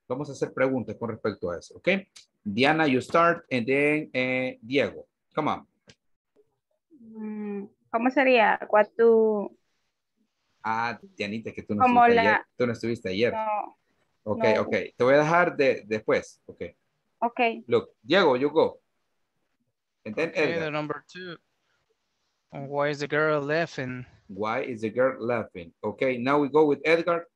Vamos a hacer preguntas con respecto a eso, okay? Diana, you start, and then uh, Diego. Come on. Mm, ¿Cómo sería? What. Ah, Dianita, que tú no, estuviste la- ayer. Tú no estuviste ayer. No, ok, no. ok. Te voy a dejar de, después. Ok. okay. Look, Diego, you go. And then Okay, Edgar. the number two. Why is the girl laughing? Why is the girl laughing? Okay, now we go with Edgar.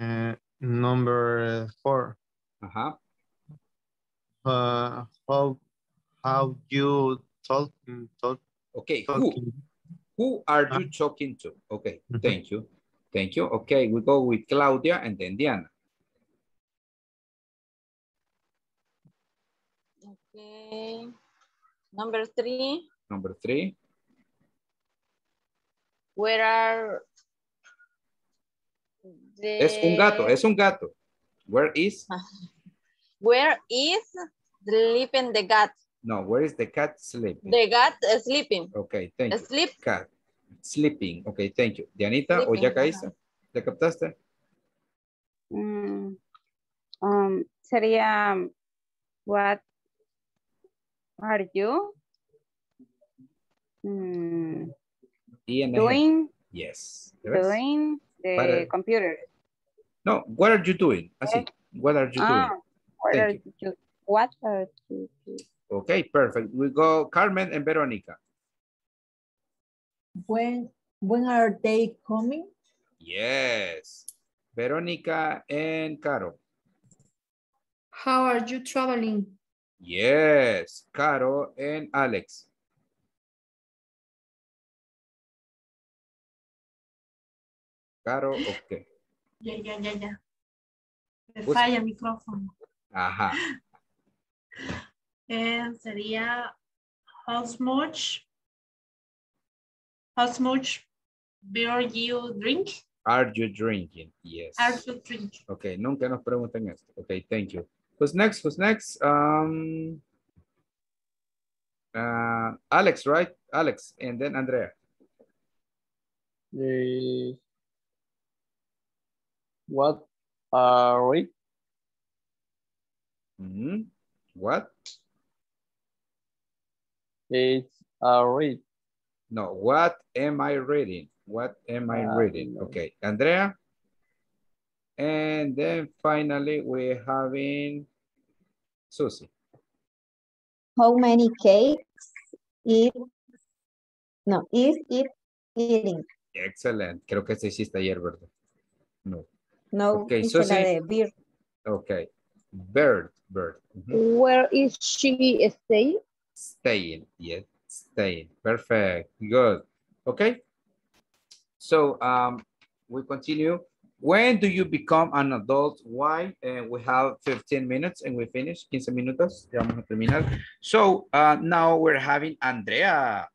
Uh, number four. Uh-huh. Uh, how how you talk talk Okay, who? talking? Who are you talking to? Okay, thank you. Thank you. Okay, we go with Claudia and then Diana. Okay. Number three, Number three. where are the... Es un gato, es un gato. Where is? Where is sleeping the cat? No, where is the cat sleeping? The cat is sleeping. Okay, thank you. Sleep. Cat. Sleeping. Okay, thank you. Dianita, ¿o Sleeping, ya ajá. caíste? ¿Ya captaste? Mm, um, sería, what are you mm, ING. doing, Yes. ¿Ya doing the Para- computer? No, what are you doing? Así. What are you Ah, doing? what Thank are you, what are you doing? Okay, perfect. We go Carmen and Veronica. When when are they coming? Yes. Veronica and Caro. How are you traveling? Yes. Caro and Alex. Caro, okay. Ya, ya, ya, ya. Me Pues- falla el micrófono. Ajá. Eh, sería how much how much beer you drink? Are you drinking? Yes. Are you drinking? Okay, nunca nos preguntan esto. Okay, thank you. Who's next? Who's next? Um, uh, Alex, right? Alex, and then Andrea. The what are we? Mhm. What? It's a read. No, what am I reading? What am I Ah, reading? no. Okay, Andrea. And then finally we're having Susie. How many cakes is no is it eating? Excellent. Creo que esta hiciste ayer, ¿verdad? No. No, Okay, hice la Susie. de beer. Okay. Bird, bird. Mhm. Where is she staying? Staying, yes, staying. Perfect, good. Okay. So um, we continue. When do you become an adult? Why? And we have 15 minutes and we finish. 15 minutos. Ya vamos a terminar. So uh, now we're having Andrea.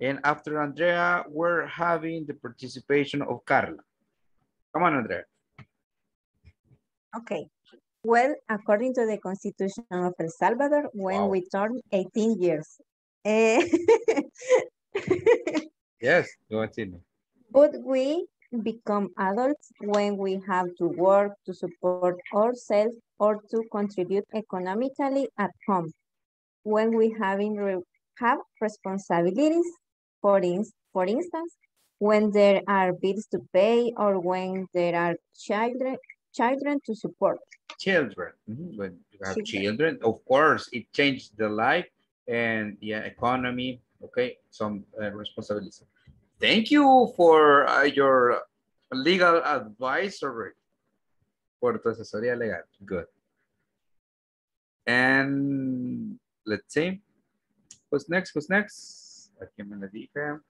And after Andrea, we're having the participation of Carla. Come on, Andrea. Okay. Well, according to the Constitution of El Salvador, when Wow. we turn 18 years, eh, Yes, Sidney. but we become adults when we have to work to support ourselves or to contribute economically at home. When we having have responsibilities, for, ins- for instance, when there are bills to pay or when there are children, children to support. Children. Mhm, When you have Children. children, of course, it changed the life and yeah, economy. Okay, some uh, responsibilities. Thank you for uh, your legal advisory. Por tu asesoría legal. Good. And let's see. Who's next? Who's next? ¿A quién me le dije?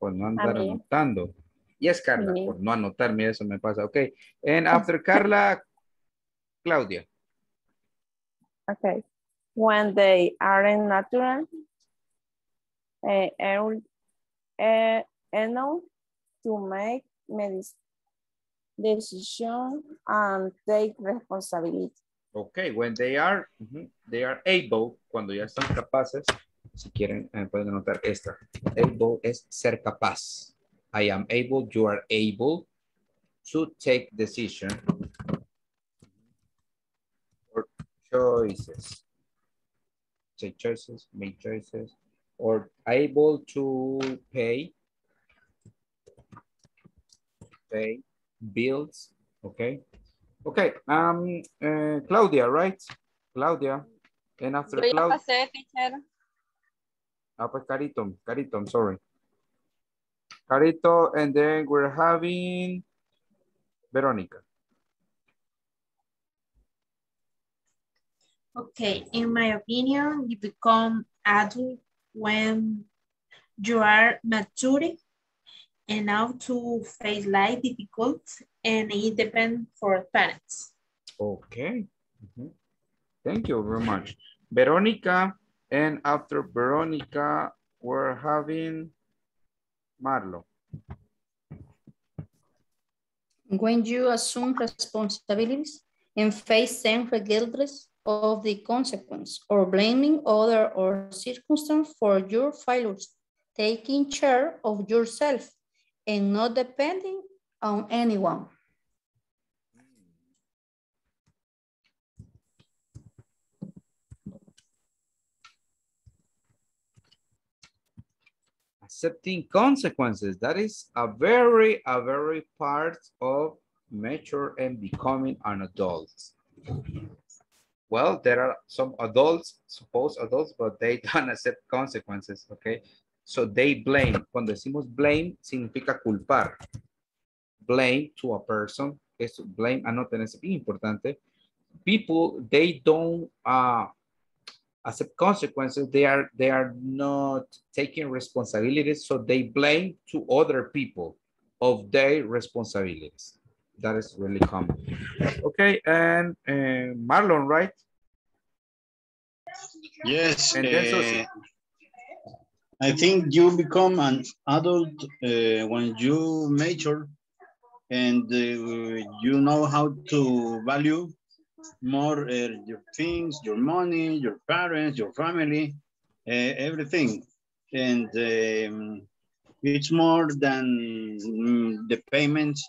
Por no andar anotando. Yes, Carla, por no anotar, mira, eso me pasa. Okay. And after Carla, Claudia. Okay. When they aren't natural, uh, uh, enough to make decision and take responsibility. Okay, when they are, they are able, cuando ya están capaces, si quieren, eh, pueden anotar esta. Able es ser capaz. I am able, you are able to take decision or choices. Say choices, make choices, or able to pay, pay bills, okay? Okay, um, uh, Claudia, right? Claudia, and after Claudia, ah, pues Carito, Carito, I'm sorry. Carito, and then we're having Veronica. Okay, in my opinion, you become adult when you are mature enough to face life difficult and independent for parents. Okay. Mhm. Thank you very much. Veronica, and after Veronica, we're having Marlo. When you assume responsibilities and face them regardless of the consequence or blaming other or circumstance for your failures, taking care of yourself and not depending on anyone. Accepting consequences. That is a very, a very part of mature and becoming an adult. Well, there are some adults, supposed adults, but they don't accept consequences, okay? So they blame. Cuando decimos blame, significa culpar. Blame to a person. Es blame, anoten, es bien importante. People, they don't uh, accept consequences, they are they are not taking responsibilities, so they blame to other people of their responsibilities. That is really common. Okay, and uh, Marlon, right? Yes. And then so- eh, I think you become an adult uh, when you mature and uh, you know how to value more uh, your things, your money, your parents, your family, uh, everything. And um, it's more than mm, the payments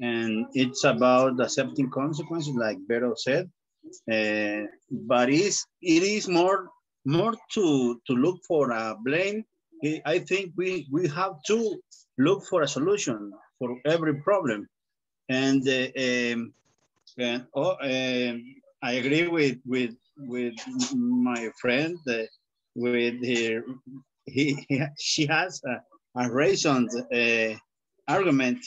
and it's about accepting consequences like Vero said. Uh, but it's, it is more more to to look for a blame. I- I think we we have to look for a solution for every problem, and uh, um, and oh, um, I agree with with with my friend uh, with her. He, he she has a, a reasoned uh, argument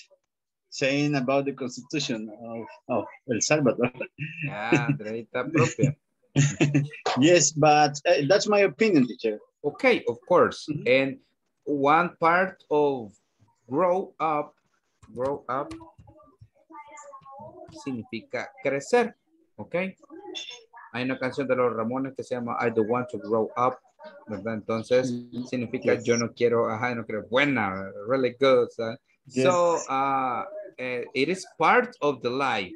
saying about the constitution of, of El Salvador. Ah, propia. yes, but uh, that's my opinion, teacher. Okay, of course. And one part of grow up, grow up significa crecer, ¿ok? Hay una canción de los Ramones que se llama I don't want to grow up. ¿verdad? Entonces, significa yo no quiero, ajá, no quiero buena, really good. So, Yes. so uh, eh, it is part of the life.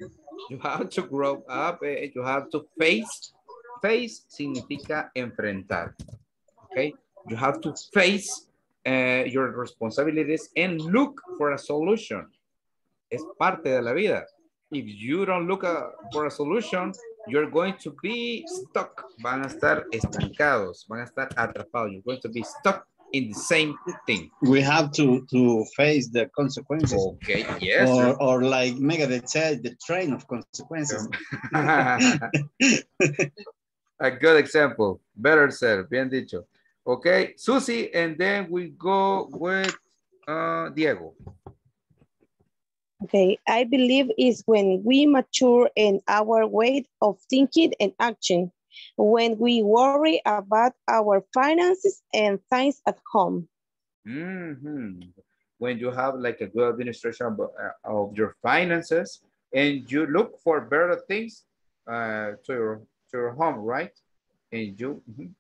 You have to grow up, eh, you have to face. Face significa enfrentar, okay? You have to face eh, your responsibilities and look for a solution. Es parte de la vida. If you don't look uh, for a solution, you're going to be stuck. Van a estar estancados, van a estar atrapados. You're going to be stuck in the same thing. We have to to face the consequences. Okay, yes. Or, or like Megadeth said, the train of consequences. A good example. Better said, bien dicho. Okay, Susie, and then we go with uh, Diego. Okay, I believe is when we mature in our way of thinking and action, when we worry about our finances and things at home. Mhm. When you have like a good administration of, uh, of your finances and you look for better things uh, to, your, to your home, right? And you, mhm,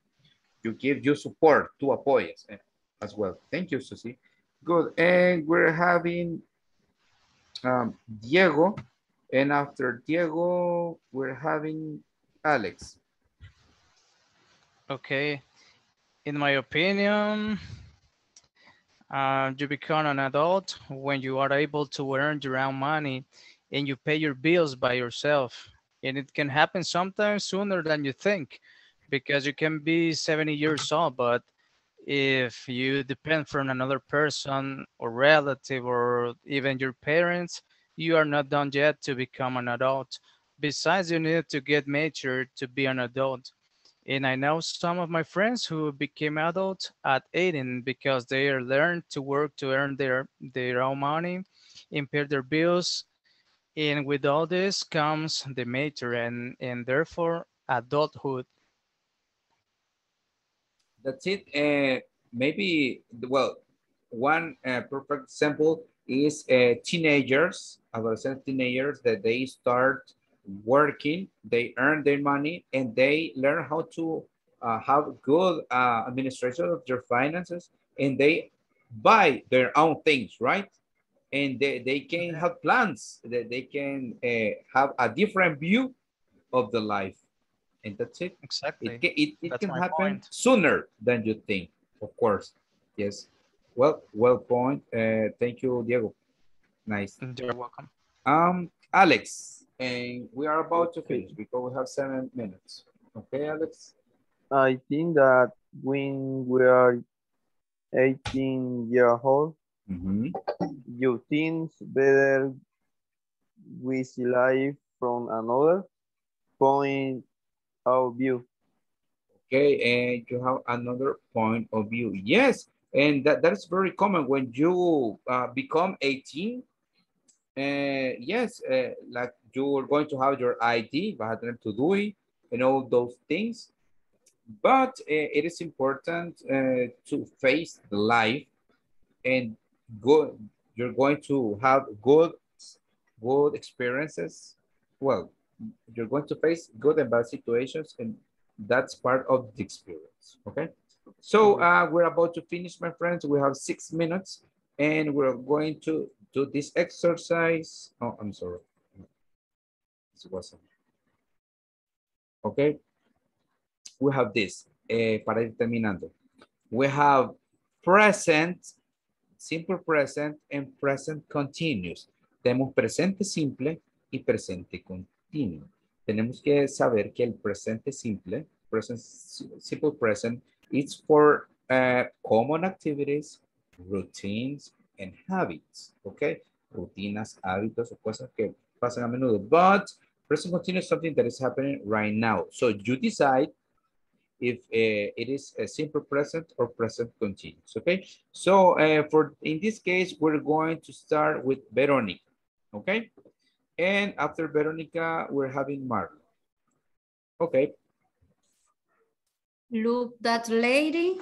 you give you support to apoyas as well. Thank you, Susie. Good, and we're having um, Diego, and after Diego, we're having Alex. Okay. In my opinion, uh, you become an adult when you are able to earn your own money and you pay your bills by yourself. And it can happen sometimes sooner than you think because you can be 70 years old, but if you depend from another person or relative or even your parents, you are not done yet to become an adult. Besides, you need to get mature to be an adult. And I know some of my friends who became adults at 18 because they learned to work to earn their, their own money and pay their bills. And with all this comes the mature and, and therefore adulthood. That's it. Uh, maybe, well, one uh, perfect example is uh, teenagers, adolescent teenagers, that they start working, they earn their money, and they learn how to uh, have good uh, administration of their finances, and they buy their own things, right? And they, they can have plans, that they can uh, have a different view of the life. And that's it. Exactly. It can, it, it can happen point. sooner than you think, of course. Yes. Well, well point. Uh, thank you, Diego. Nice. You're welcome. Um, Alex, and we are about to finish because we have seven minutes. Okay, Alex? I think that when we are 18 years old, Mhm. you think better we see life from another point of view. Okay, and you have another point of view. Yes, and that, that is very common when you uh, become 18. Uh, yes, uh, like you're going to have your ID, tener tu DUI, and all those things. But uh, it is important uh, to face the life and go, you're going to have good, good experiences. Well, you're going to face good and bad situations and that's part of the experience, okay? So uh, we're about to finish, my friends. We have six minutes and we're going to do this exercise. Oh, I'm sorry. This wasn't. Okay. We have this, eh, para ir terminando. We have present, simple present, and present continuous. Tenemos presente simple y presente continuo. Tenemos que saber que el presente simple, present, simple present, it's for uh, common activities, routines, and habits, okay? Rutinas, hábitos, o cosas que pasan a menudo. But present continuous is something that is happening right now. So you decide if uh, it is a simple present or present continuous, okay? So uh, for in this case, we're going to start with Veronica, okay? And after Veronica, we're having Mark. Okay. Look that lady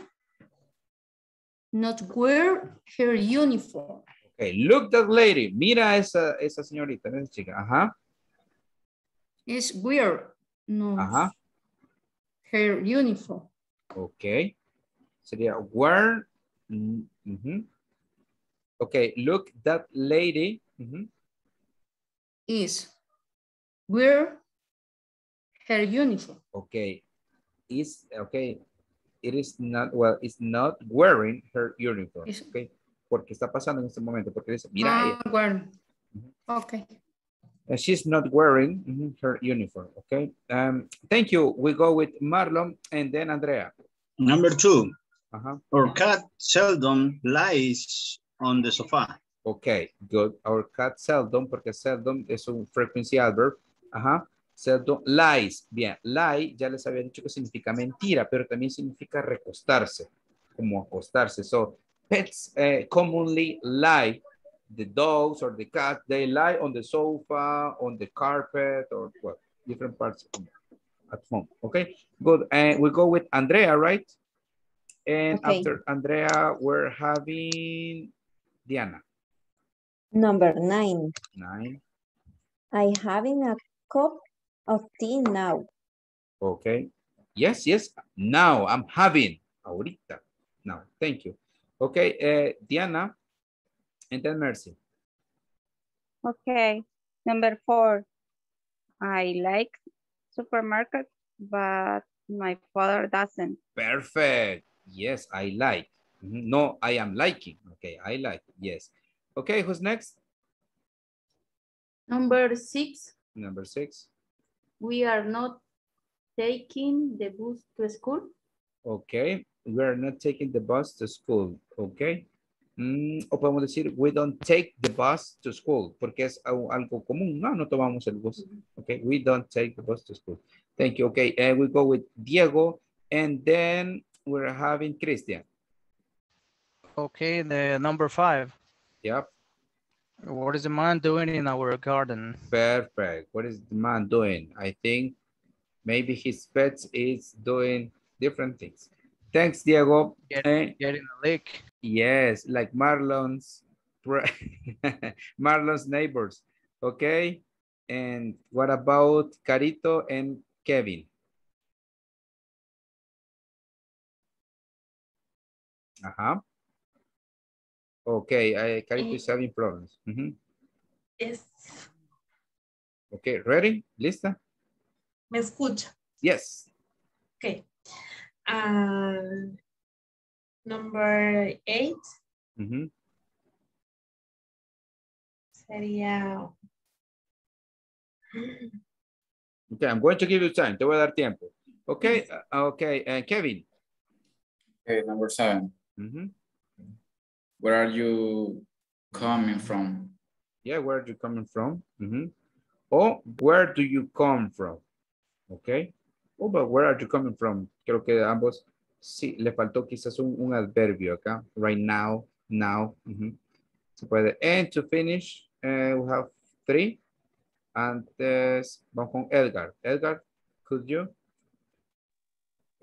not wear her uniform. Okay, look that lady. Mira esa, esa señorita, esa chica. Ajá, It's weird. No. ajá. Her uniform. Okay. Sería wear. mm, mhm. Okay, look, that lady. mhm. Is wear her uniform. Okay, is, okay, it is not, well, it's not wearing her uniform. Is- Okay, porque está pasando en este momento, porque dice, mira, ella, Ah, wear. Okay. Uh, she's not wearing her uniform, okay? Um, thank you. We go with Marlon and then Andrea. Number two, Uh-huh. our cat seldom lies on the sofa. Okay, good. Our cat seldom, porque seldom es un frequency adverb. Ajá. Seldom lies. Bien, lie ya les había dicho que significa mentira, pero también significa recostarse, como acostarse. So, pets eh, commonly lie. The dogs or the cat, they lie on the sofa, on the carpet, or what, different parts at home. Okay, good. And we go with Andrea, right? And Okay. after Andrea, we're having Diana. Number nine. Nine. I having a cup of tea now. Okay. Yes, yes. Now I'm having. Ahorita. Now. Thank you. Okay. Uh, Diana. And then Mercy. Okay, number four. I like supermarket, but my father doesn't. Perfect. Yes, I like. Mhm. No, I am liking. Okay, I like. Yes. Okay, who's next? Number six, Number six. we are not taking the bus to school. Okay. We are not taking the bus to school. Okay. Mm, o podemos decir, we don't take the bus to school, porque es algo común. No, no tomamos el bus. Okay. We don't take the bus to school. Thank you. Okay. And we go with Diego. And then we're having Christian. Okay, the number five. Yep. What is the man doing in our garden? Perfect. What is the man doing? I think maybe his pets is doing different things. Thanks, Diego. And- Getting a lick. Yes, like Marlon's Marlon's neighbors. Okay. And what about Carito and Kevin? Uh-huh. Okay, I, Carito is having problems. Mhm. Es, Okay, ready? ¿Lista? ¿Me escucha? Yes. Ok. Ah, number eight Mhm. sería... Okay, I'm going to give you time. Te voy a dar tiempo. Okay, uh, okay, uh, Kevin. Okay, number seven. Mhm. Where are you coming from? Yeah, where are you coming from? Mhm. O where do you come from? Okay. O but where are you coming from? Creo que ambos sí, le faltó quizás un, un adverbio acá. Right now, now. ujú. Se puede. And to finish, uh, we have three. Antes, vamos con Edgar. Edgar, could you?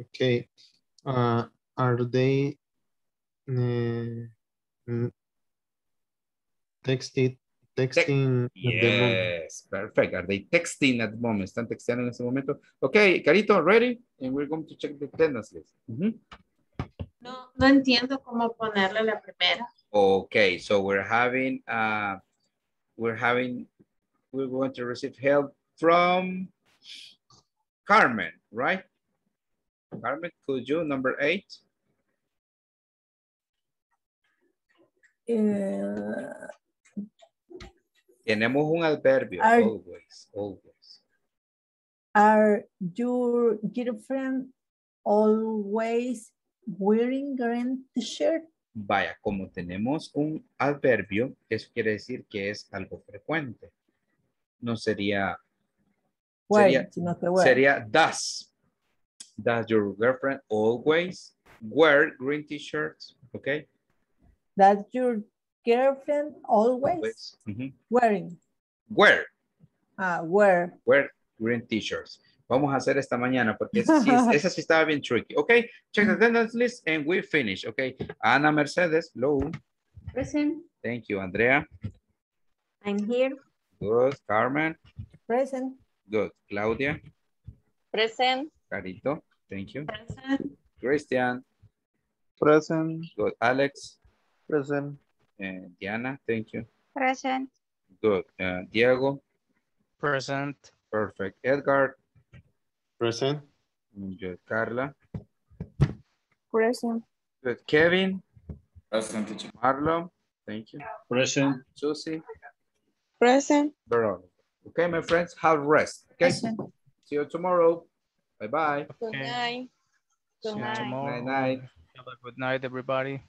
Okay. Uh, are they uh, mm, texting at the moment? Yes, perfect. Are they texting at the moment? ¿Están texteando en ese momento? Okay, Carito, ready? And we're going to check the attendance list. Ujú. No, no entiendo cómo ponerle la primera. Okay, so we're having, uh, we're having, we're going to receive help from Carmen, right? Carmen, could you, number eight? Uh, Tenemos un adverbio, Are- always, always. are your girlfriend always wearing green t-shirt? Vaya, como tenemos un adverbio, eso quiere decir que es algo frecuente. No sería, Wear, sería, sería does. Does your girlfriend always wear green t-shirts? Okay. That your girlfriend always wearing? Wear, Ah, wear. wear green t-shirts. Vamos a hacer esta mañana porque esa sí, es- esa sí estaba bien tricky. Okay, check the attendance list and we finish. Okay, Ana Mercedes, hello. Present. Thank you, Andrea. I'm here. Good, Carmen. Present. Good, Claudia. Present. Carito, thank you. Present. Christian. Present. Good. Alex? Present. And Diana, thank you. Present. Good. Uh, Diego? Present. Perfect. Edgar? Present. Good. Carla? Present. Good. Kevin? Present, teacher. Marlon? Thank you. Present. Susie? Present. Veronica. Okay, my friends, have rest. Okay. Present. See you tomorrow. Bye-bye. Good Okay. night. See Good you night. tomorrow. Night, night. Have a good night, everybody.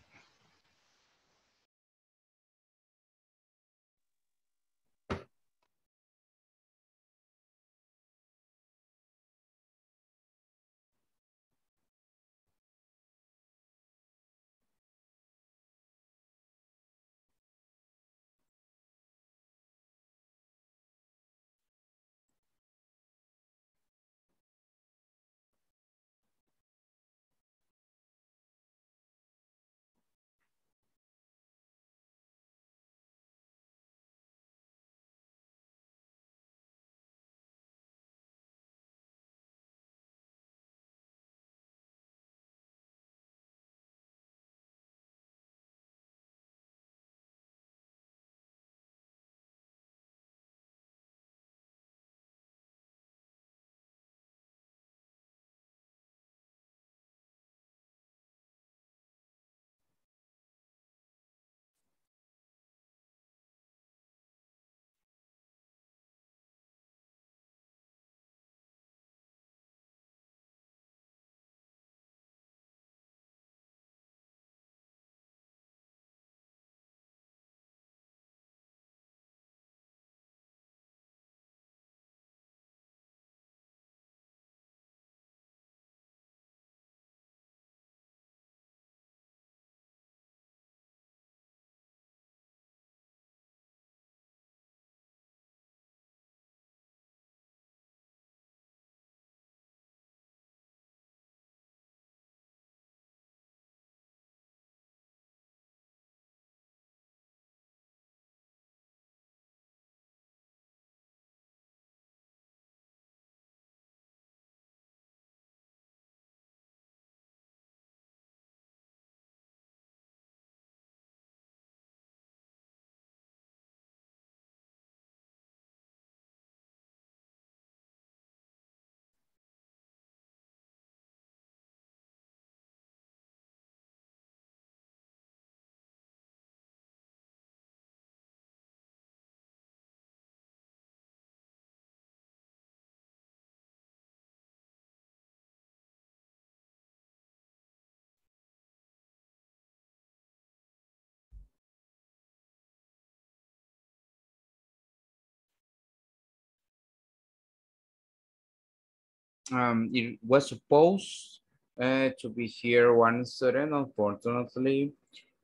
Um, it was supposed uh, to be here one student. Unfortunately,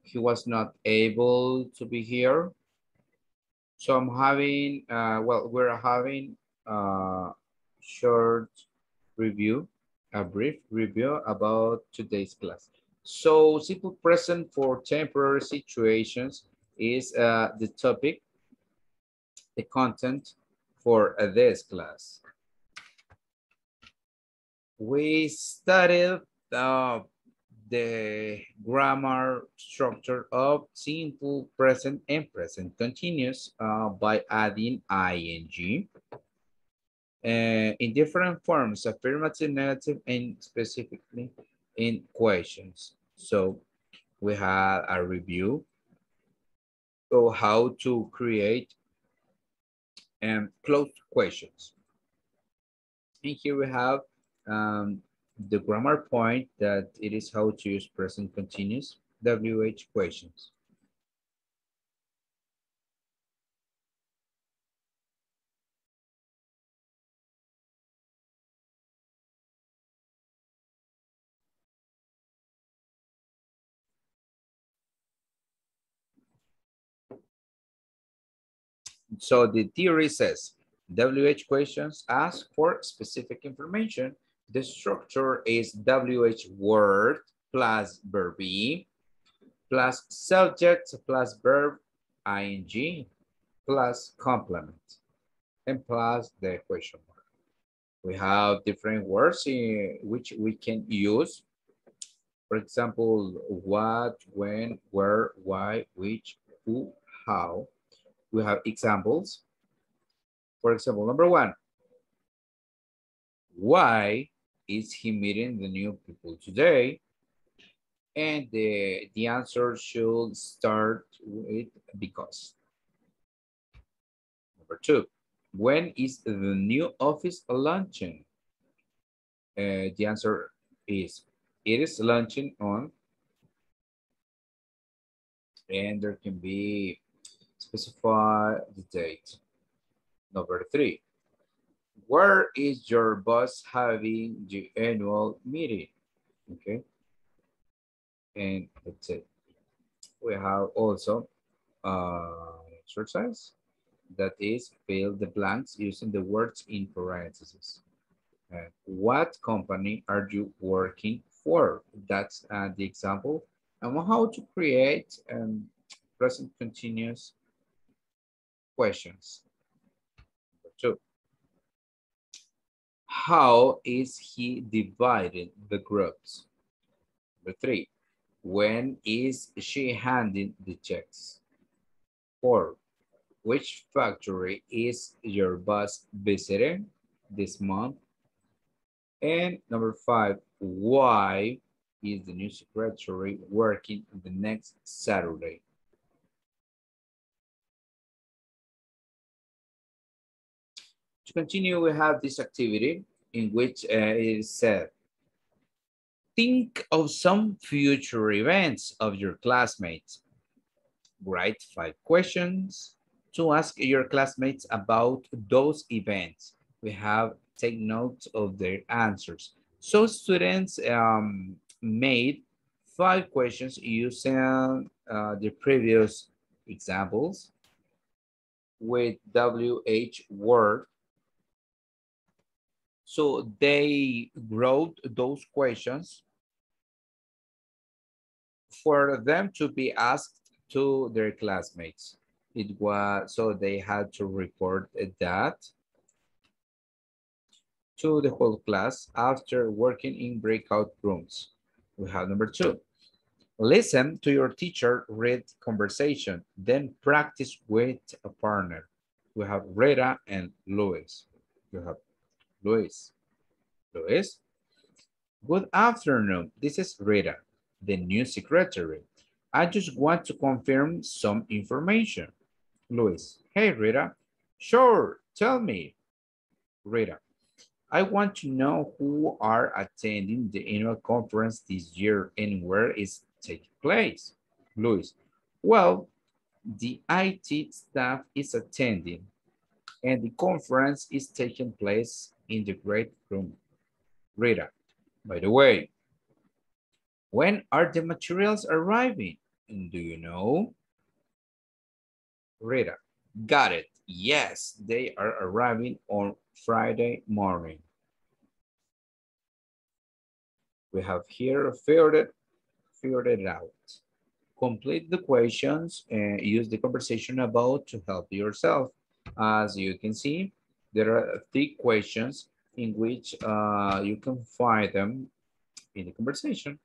he was not able to be here. So I'm having, uh, well, we're having a short review, a brief review about today's class. So simple present for temporary situations is uh, the topic, the content for uh, this class. We studied uh, the grammar structure of simple present and present continuous uh, by adding ing uh, in different forms, affirmative, negative, and specifically in questions. So we had a review of how to create and closed questions. And here we have um, the grammar point that it is how to use present continuous WH questions. So the theory says WH questions ask for specific information. The structure is WH word plus verb be plus subject plus verb ing plus complement and plus the question mark. We have different words in which we can use For example, what, when, where, why, which, who, how. We have examples. For example, number one, why is he meeting the new people today? And the, the answer should start with because. Number two, when is the new office launching? Uh, the answer is, it is launching on, and there can be specify the date. Number three, where is your boss having the annual meeting? Okay. And that's it. We have also uh, exercise that is fill the blanks using the words in parentheses. What company are you working for? That's uh, the example. And how to create um, present continuous questions. Number two. How is he dividing the groups? Number three. When is she handing the checks? Four. Which factory is your boss visiting this month? And number five, why is the new secretary working the next Saturday? Continue, we have this activity in which uh, it is said, think of some future events of your classmates. Write five questions to ask your classmates about those events. We have take note of their answers. So students um, made five questions using uh, the previous examples with WH word so they wrote those questions for them to be asked to their classmates. It was, so they had to report that to the whole class after working in breakout rooms. We have number two. Listen to your teacher read conversation, then practice with a partner. We have Rita and Luis. You have Luis. Luis. Good afternoon. This is Rita, the new secretary. I just want to confirm some information. Luis. Hey, Rita. Sure, tell me. Rita. I want to know who are attending the annual conference this year and where it's taking place. Luis. Well, the IT staff is attending and the conference is taking place in the great room. Rita, by the way, when are the materials arriving? Do you know? Rita, got it. Yes, they are arriving on Friday morning. We have here figured it, figured it out. Complete the questions and use the conversation about to help yourself. As you can see, there are three questions in which uh, you can find them in the conversation.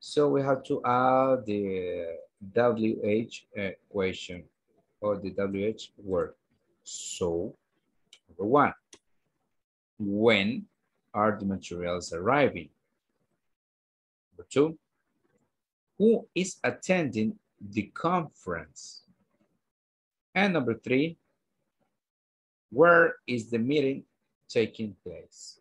So we have to add the WH uh, question or the WH word. So, number one, when are the materials arriving? Number two, who is attending the conference? And number three, where is the meeting taking place?